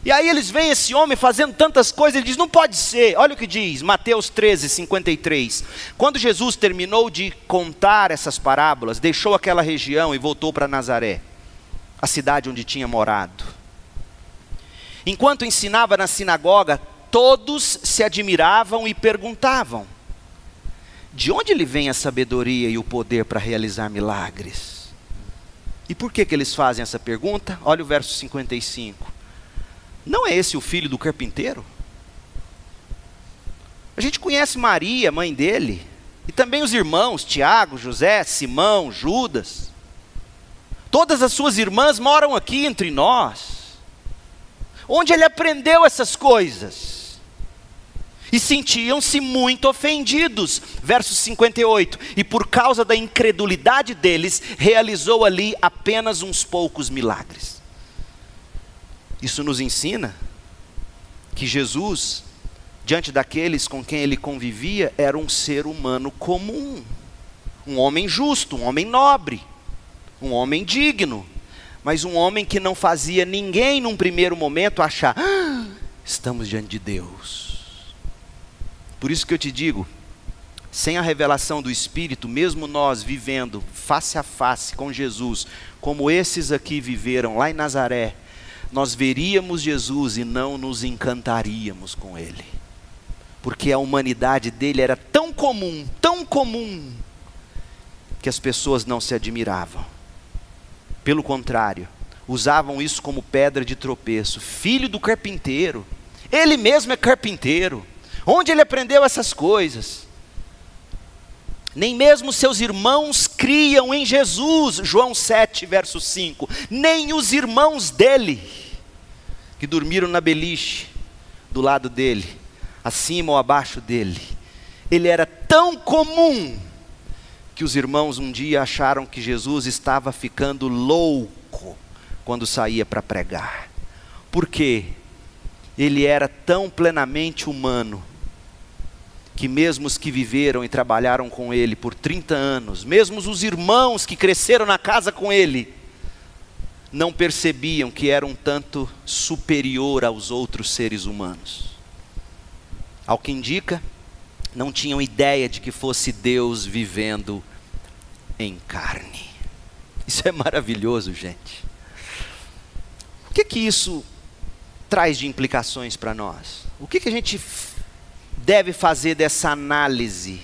E aí eles veem esse homem fazendo tantas coisas, ele diz: não pode ser. Olha o que diz, Mateus 13, 53. Quando Jesus terminou de contar essas parábolas, deixou aquela região e voltou para Nazaré a cidade onde tinha morado. Enquanto ensinava na sinagoga, todos se admiravam e perguntavam: De onde lhe vem a sabedoria e o poder para realizar milagres? E por que, que eles fazem essa pergunta? Olha o verso 55. Não é esse o filho do carpinteiro? A gente conhece Maria, mãe dele, e também os irmãos, Tiago, José, Simão, Judas. Todas as suas irmãs moram aqui entre nós. Onde ele aprendeu essas coisas? e sentiam-se muito ofendidos. Verso 58. E por causa da incredulidade deles, realizou ali apenas uns poucos milagres. Isso nos ensina que Jesus, diante daqueles com quem ele convivia, era um ser humano comum, um homem justo, um homem nobre, um homem digno, mas um homem que não fazia ninguém num primeiro momento achar: ah, estamos diante de Deus. Por isso que eu te digo, sem a revelação do Espírito, mesmo nós vivendo face a face com Jesus, como esses aqui viveram lá em Nazaré, nós veríamos Jesus e não nos encantaríamos com Ele, porque a humanidade dele era tão comum, tão comum, que as pessoas não se admiravam. Pelo contrário, usavam isso como pedra de tropeço. Filho do carpinteiro, ele mesmo é carpinteiro. Onde ele aprendeu essas coisas? Nem mesmo seus irmãos criam em Jesus, João 7, verso 5. Nem os irmãos dele, que dormiram na beliche, do lado dele, acima ou abaixo dele. Ele era tão comum que os irmãos um dia acharam que Jesus estava ficando louco quando saía para pregar. Por quê? Ele era tão plenamente humano que mesmo os que viveram e trabalharam com ele por 30 anos, mesmo os irmãos que cresceram na casa com ele, não percebiam que era um tanto superior aos outros seres humanos. Ao que indica, não tinham ideia de que fosse Deus vivendo em carne. Isso é maravilhoso, gente. O que que isso traz de implicações para nós? O que que a gente deve fazer dessa análise.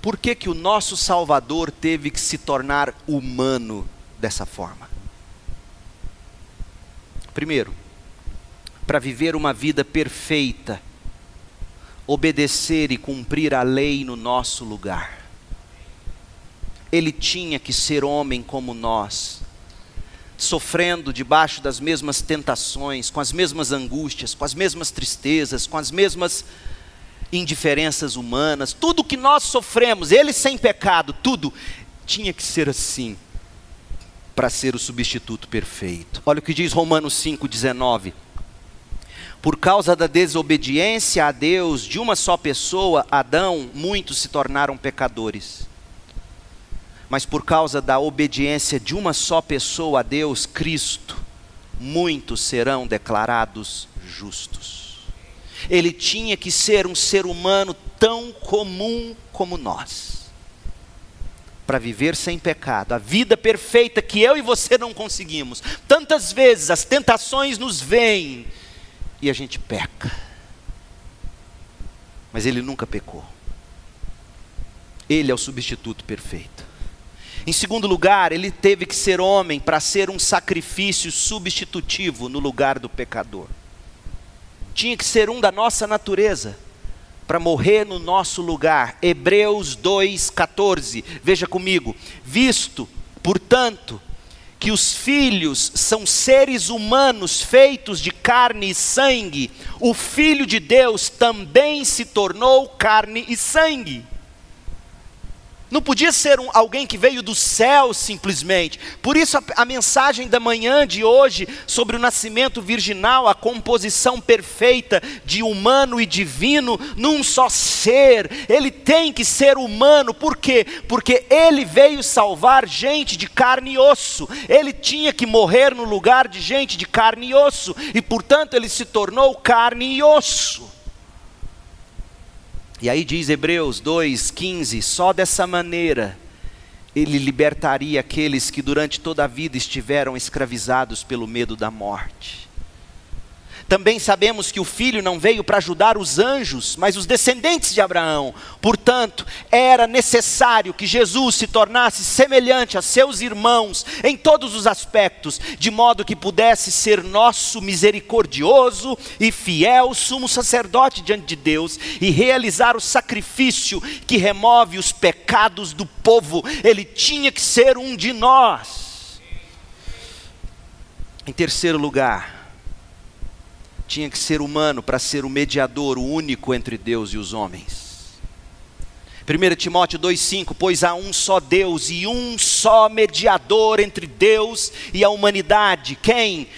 Por que, que o nosso Salvador teve que se tornar humano dessa forma? Primeiro, para viver uma vida perfeita, obedecer e cumprir a lei no nosso lugar. Ele tinha que ser homem como nós, sofrendo debaixo das mesmas tentações, com as mesmas angústias, com as mesmas tristezas, com as mesmas indiferenças humanas, tudo que nós sofremos, ele sem pecado, tudo tinha que ser assim para ser o substituto perfeito. Olha o que diz Romanos 5:19. Por causa da desobediência a Deus de uma só pessoa, Adão, muitos se tornaram pecadores mas por causa da obediência de uma só pessoa a Deus, Cristo, muitos serão declarados justos. Ele tinha que ser um ser humano tão comum como nós, para viver sem pecado, a vida perfeita que eu e você não conseguimos. Tantas vezes as tentações nos vêm e a gente peca, mas ele nunca pecou. Ele é o substituto perfeito. Em segundo lugar, ele teve que ser homem para ser um sacrifício substitutivo no lugar do pecador. Tinha que ser um da nossa natureza para morrer no nosso lugar. Hebreus 2:14. Veja comigo. Visto, portanto, que os filhos são seres humanos feitos de carne e sangue, o filho de Deus também se tornou carne e sangue. Não podia ser um, alguém que veio do céu simplesmente. Por isso, a, a, mensagem da manhã de hoje sobre o nascimento virginal, a composição perfeita de humano e divino num só ser. Ele tem que ser humano, por quê? Porque ele veio salvar gente de carne e osso. Ele tinha que morrer no lugar de gente de carne e osso. E portanto, ele se tornou carne e osso. E aí diz Hebreus 2,15: só dessa maneira ele libertaria aqueles que durante toda a vida estiveram escravizados pelo medo da morte. Também sabemos que o filho não veio para ajudar os anjos, mas os descendentes de Abraão. Portanto, era necessário que Jesus se tornasse semelhante a seus irmãos em todos os aspectos, de modo que pudesse ser nosso misericordioso e fiel sumo sacerdote diante de Deus e realizar o sacrifício que remove os pecados do povo. Ele tinha que ser um de nós. Em terceiro lugar, tinha que ser humano para ser o mediador, o único entre Deus e os homens. 1 Timóteo 2,5: Pois há um só Deus e um só mediador entre Deus e a humanidade. Quem?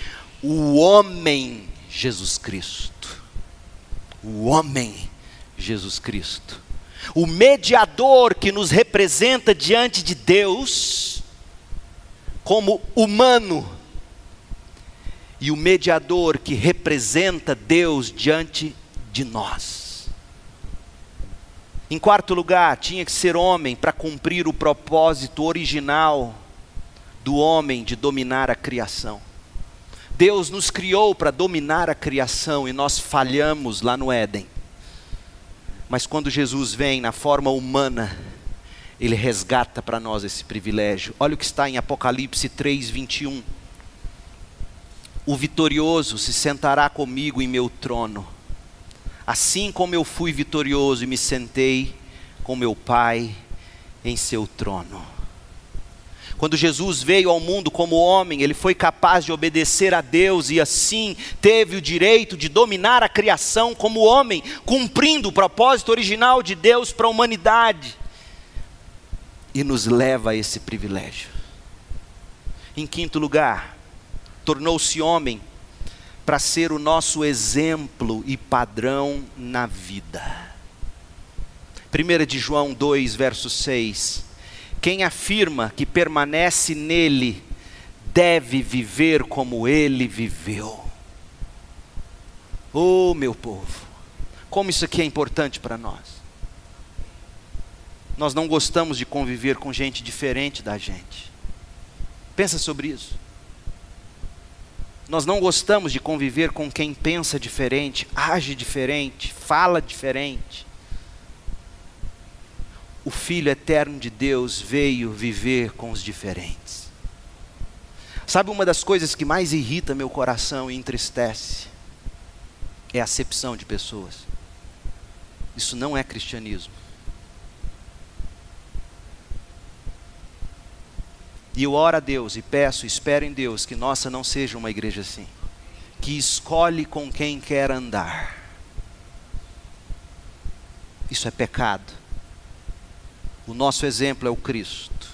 O homem Jesus Cristo. O homem Jesus Cristo. O mediador que nos representa diante de Deus, como humano e o mediador que representa Deus diante de nós. Em quarto lugar, tinha que ser homem para cumprir o propósito original do homem de dominar a criação. Deus nos criou para dominar a criação e nós falhamos lá no Éden. Mas quando Jesus vem na forma humana, ele resgata para nós esse privilégio. Olha o que está em Apocalipse 3, 21 o vitorioso se sentará comigo em meu trono, assim como eu fui vitorioso e me sentei com meu Pai em seu trono. Quando Jesus veio ao mundo como homem, ele foi capaz de obedecer a Deus e assim teve o direito de dominar a criação como homem, cumprindo o propósito original de Deus para a humanidade. E nos leva a esse privilégio. Em quinto lugar, tornou-se homem para ser o nosso exemplo e padrão na vida. 1 de João 2, verso 6. Quem afirma que permanece nele deve viver como ele viveu. Oh, meu povo, como isso aqui é importante para nós. Nós não gostamos de conviver com gente diferente da gente. Pensa sobre isso. Nós não gostamos de conviver com quem pensa diferente, age diferente, fala diferente. O Filho eterno de Deus veio viver com os diferentes. Sabe uma das coisas que mais irrita meu coração e entristece? É a acepção de pessoas. Isso não é cristianismo. E eu oro a Deus e peço, espero em Deus que nossa não seja uma igreja assim, que escolhe com quem quer andar. Isso é pecado. O nosso exemplo é o Cristo,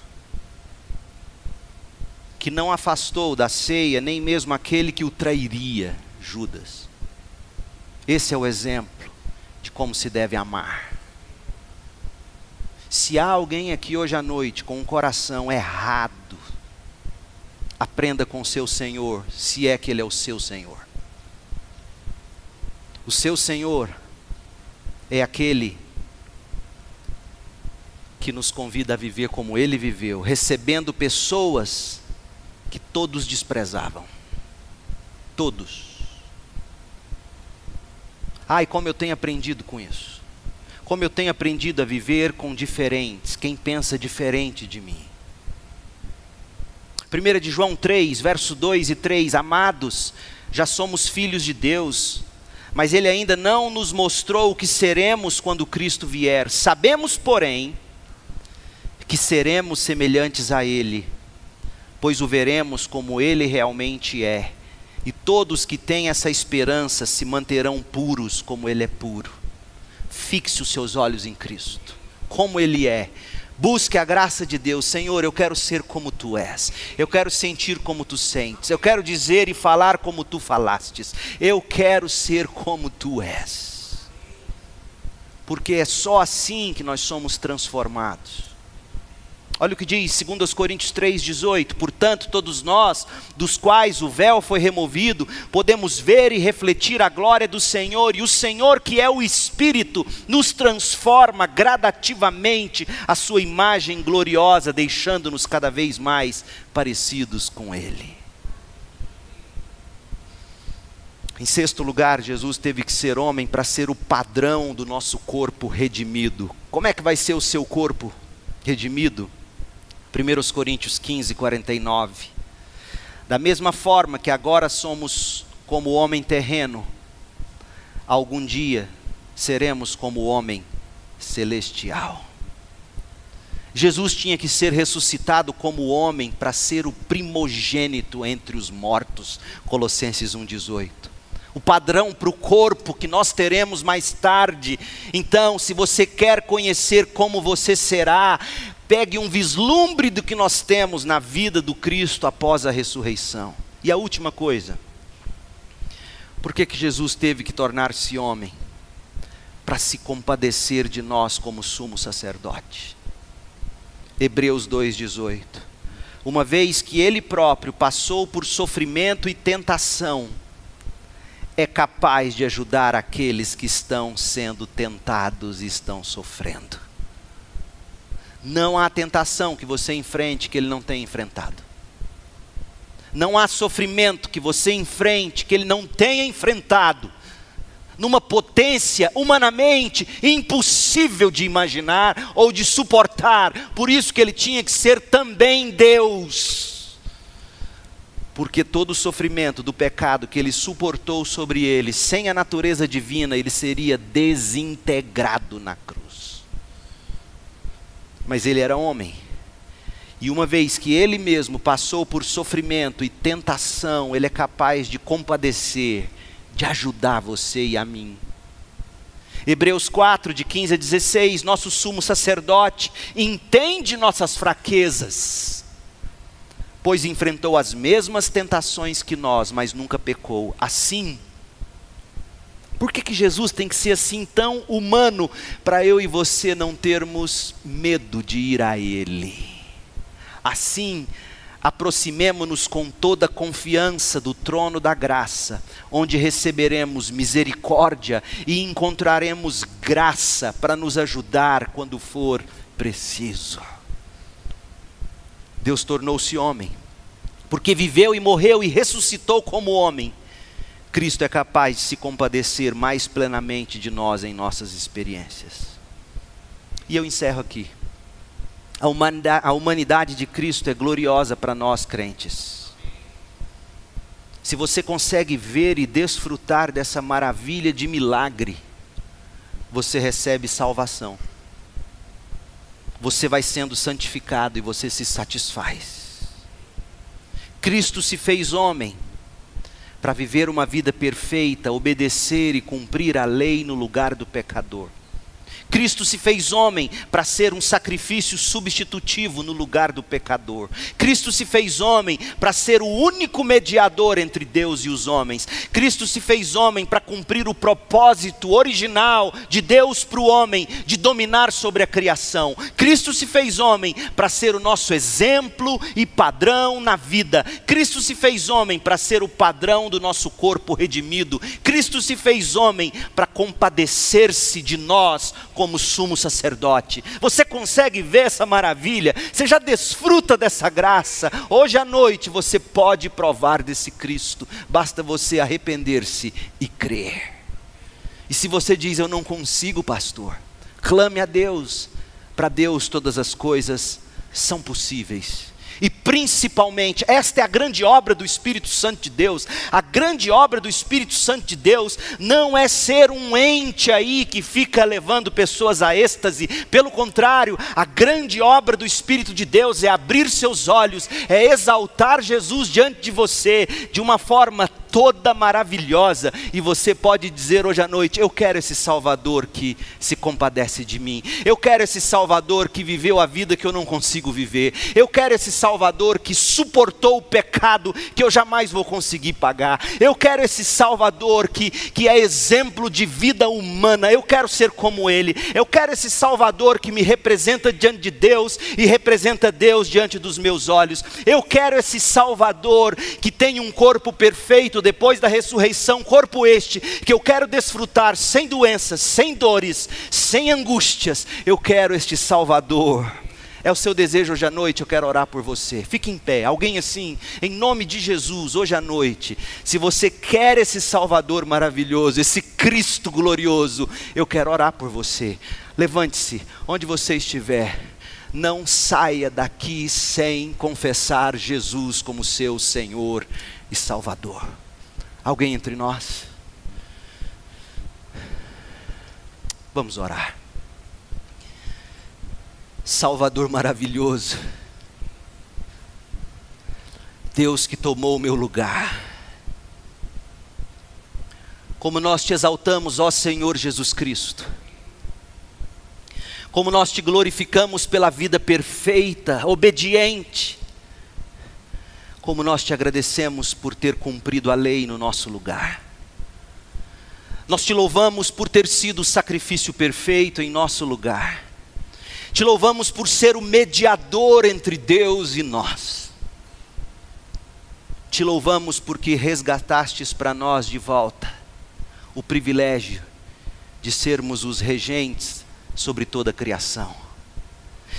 que não afastou da ceia nem mesmo aquele que o trairia, Judas. Esse é o exemplo de como se deve amar. Se há alguém aqui hoje à noite com um coração errado, aprenda com o seu Senhor, se é que Ele é o seu Senhor. O seu Senhor é aquele que nos convida a viver como Ele viveu, recebendo pessoas que todos desprezavam. Todos. Ai, como eu tenho aprendido com isso como eu tenho aprendido a viver com diferentes, quem pensa diferente de mim. 1 de João 3, verso 2 e 3, amados, já somos filhos de Deus, mas Ele ainda não nos mostrou o que seremos quando Cristo vier. Sabemos, porém, que seremos semelhantes a Ele, pois o veremos como Ele realmente é, e todos que têm essa esperança se manterão puros como Ele é puro. Fixe os seus olhos em Cristo, como Ele é. Busque a graça de Deus, Senhor. Eu quero ser como tu és, eu quero sentir como tu sentes, eu quero dizer e falar como tu falastes, eu quero ser como tu és, porque é só assim que nós somos transformados. Olha o que diz 2 Coríntios 3,18: Portanto, todos nós, dos quais o véu foi removido, podemos ver e refletir a glória do Senhor, e o Senhor, que é o Espírito, nos transforma gradativamente a sua imagem gloriosa, deixando-nos cada vez mais parecidos com Ele. Em sexto lugar, Jesus teve que ser homem para ser o padrão do nosso corpo redimido. Como é que vai ser o seu corpo redimido? 1 Coríntios 15, 49. Da mesma forma que agora somos como homem terreno, algum dia seremos como homem celestial. Jesus tinha que ser ressuscitado como homem para ser o primogênito entre os mortos. Colossenses 1,18 o padrão para o corpo que nós teremos mais tarde. Então, se você quer conhecer como você será, pegue um vislumbre do que nós temos na vida do Cristo após a ressurreição. E a última coisa, por que, que Jesus teve que tornar-se homem? Para se compadecer de nós como sumo sacerdote. Hebreus 2,18. Uma vez que ele próprio passou por sofrimento e tentação, é capaz de ajudar aqueles que estão sendo tentados e estão sofrendo. Não há tentação que você enfrente que ele não tenha enfrentado. Não há sofrimento que você enfrente que ele não tenha enfrentado. Numa potência humanamente impossível de imaginar ou de suportar. Por isso que ele tinha que ser também Deus porque todo o sofrimento do pecado que ele suportou sobre ele, sem a natureza divina, ele seria desintegrado na cruz. Mas ele era homem. E uma vez que ele mesmo passou por sofrimento e tentação, ele é capaz de compadecer, de ajudar você e a mim. Hebreus 4, de 15 a 16, nosso sumo sacerdote entende nossas fraquezas pois enfrentou as mesmas tentações que nós, mas nunca pecou. Assim, por que, que Jesus tem que ser assim tão humano para eu e você não termos medo de ir a Ele? Assim, aproximemo-nos com toda confiança do trono da graça, onde receberemos misericórdia e encontraremos graça para nos ajudar quando for preciso. Deus tornou-se homem, porque viveu e morreu e ressuscitou como homem. Cristo é capaz de se compadecer mais plenamente de nós em nossas experiências. E eu encerro aqui. A humanidade, de Cristo é gloriosa para nós crentes. Se você consegue ver e desfrutar dessa maravilha de milagre, você recebe salvação você vai sendo santificado e você se satisfaz. Cristo se fez homem para viver uma vida perfeita, obedecer e cumprir a lei no lugar do pecador. Cristo se fez homem para ser um sacrifício substitutivo no lugar do pecador. Cristo se fez homem para ser o único mediador entre Deus e os homens. Cristo se fez homem para cumprir o propósito original de Deus para o homem, de dominar sobre a criação. Cristo se fez homem para ser o nosso exemplo e padrão na vida. Cristo se fez homem para ser o padrão do nosso corpo redimido. Cristo se fez homem para compadecer-se de nós como sumo sacerdote. Você consegue ver essa maravilha? Você já desfruta dessa graça? Hoje à noite você pode provar desse Cristo, basta você arrepender-se e crer. E se você diz, Eu não consigo, pastor, clame a Deus, para Deus todas as coisas são possíveis. E principalmente, esta é a grande obra do Espírito Santo de Deus. A grande obra do Espírito Santo de Deus não é ser um ente aí que fica levando pessoas a êxtase. Pelo contrário, a grande obra do Espírito de Deus é abrir seus olhos, é exaltar Jesus diante de você de uma forma toda maravilhosa, e você pode dizer hoje à noite: Eu quero esse Salvador que se compadece de mim, eu quero esse Salvador que viveu a vida que eu não consigo viver, eu quero esse Salvador que suportou o pecado que eu jamais vou conseguir pagar, eu quero esse Salvador que, que é exemplo de vida humana, eu quero ser como Ele, eu quero esse Salvador que me representa diante de Deus e representa Deus diante dos meus olhos, eu quero esse Salvador que tem um corpo perfeito depois da ressurreição, corpo este, que eu quero desfrutar sem doenças, sem dores, sem angústias. Eu quero este Salvador É o seu desejo hoje à noite, eu quero orar por você. Fique em pé. Alguém assim, em nome de Jesus, hoje à noite, se você quer esse Salvador maravilhoso, esse Cristo glorioso, eu quero orar por você. Levante-se, onde você estiver. Não saia daqui sem confessar Jesus como seu Senhor e Salvador. Alguém entre nós? Vamos orar. Salvador maravilhoso, Deus que tomou o meu lugar. Como nós te exaltamos, ó Senhor Jesus Cristo. Como nós te glorificamos pela vida perfeita, obediente. Como nós te agradecemos por ter cumprido a lei no nosso lugar. Nós te louvamos por ter sido o sacrifício perfeito em nosso lugar. Te louvamos por ser o mediador entre Deus e nós. Te louvamos porque resgatastes para nós de volta o privilégio de sermos os regentes sobre toda a criação.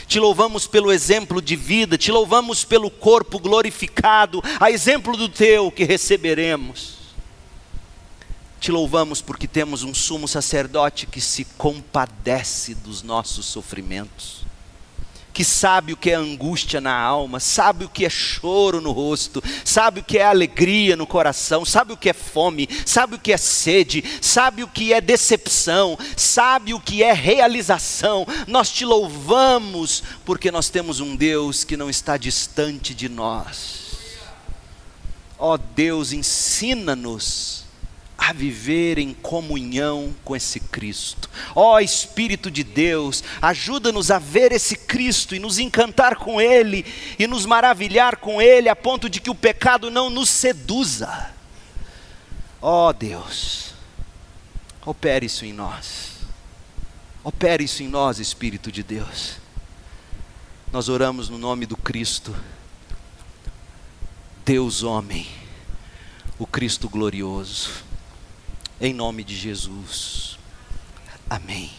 Te louvamos pelo exemplo de vida, te louvamos pelo corpo glorificado, a exemplo do teu que receberemos. Te louvamos porque temos um sumo sacerdote que se compadece dos nossos sofrimentos, que sabe o que é angústia na alma, sabe o que é choro no rosto, sabe o que é alegria no coração, sabe o que é fome, sabe o que é sede, sabe o que é decepção, sabe o que é realização. Nós te louvamos porque nós temos um Deus que não está distante de nós. Ó oh Deus, ensina-nos a viver em comunhão com esse Cristo. Ó oh, Espírito de Deus, ajuda-nos a ver esse Cristo e nos encantar com Ele e nos maravilhar com Ele a ponto de que o pecado não nos seduza. Ó oh, Deus, opere isso em nós. Opere isso em nós, Espírito de Deus. Nós oramos no nome do Cristo, Deus homem, o Cristo glorioso em nome de Jesus. Amém.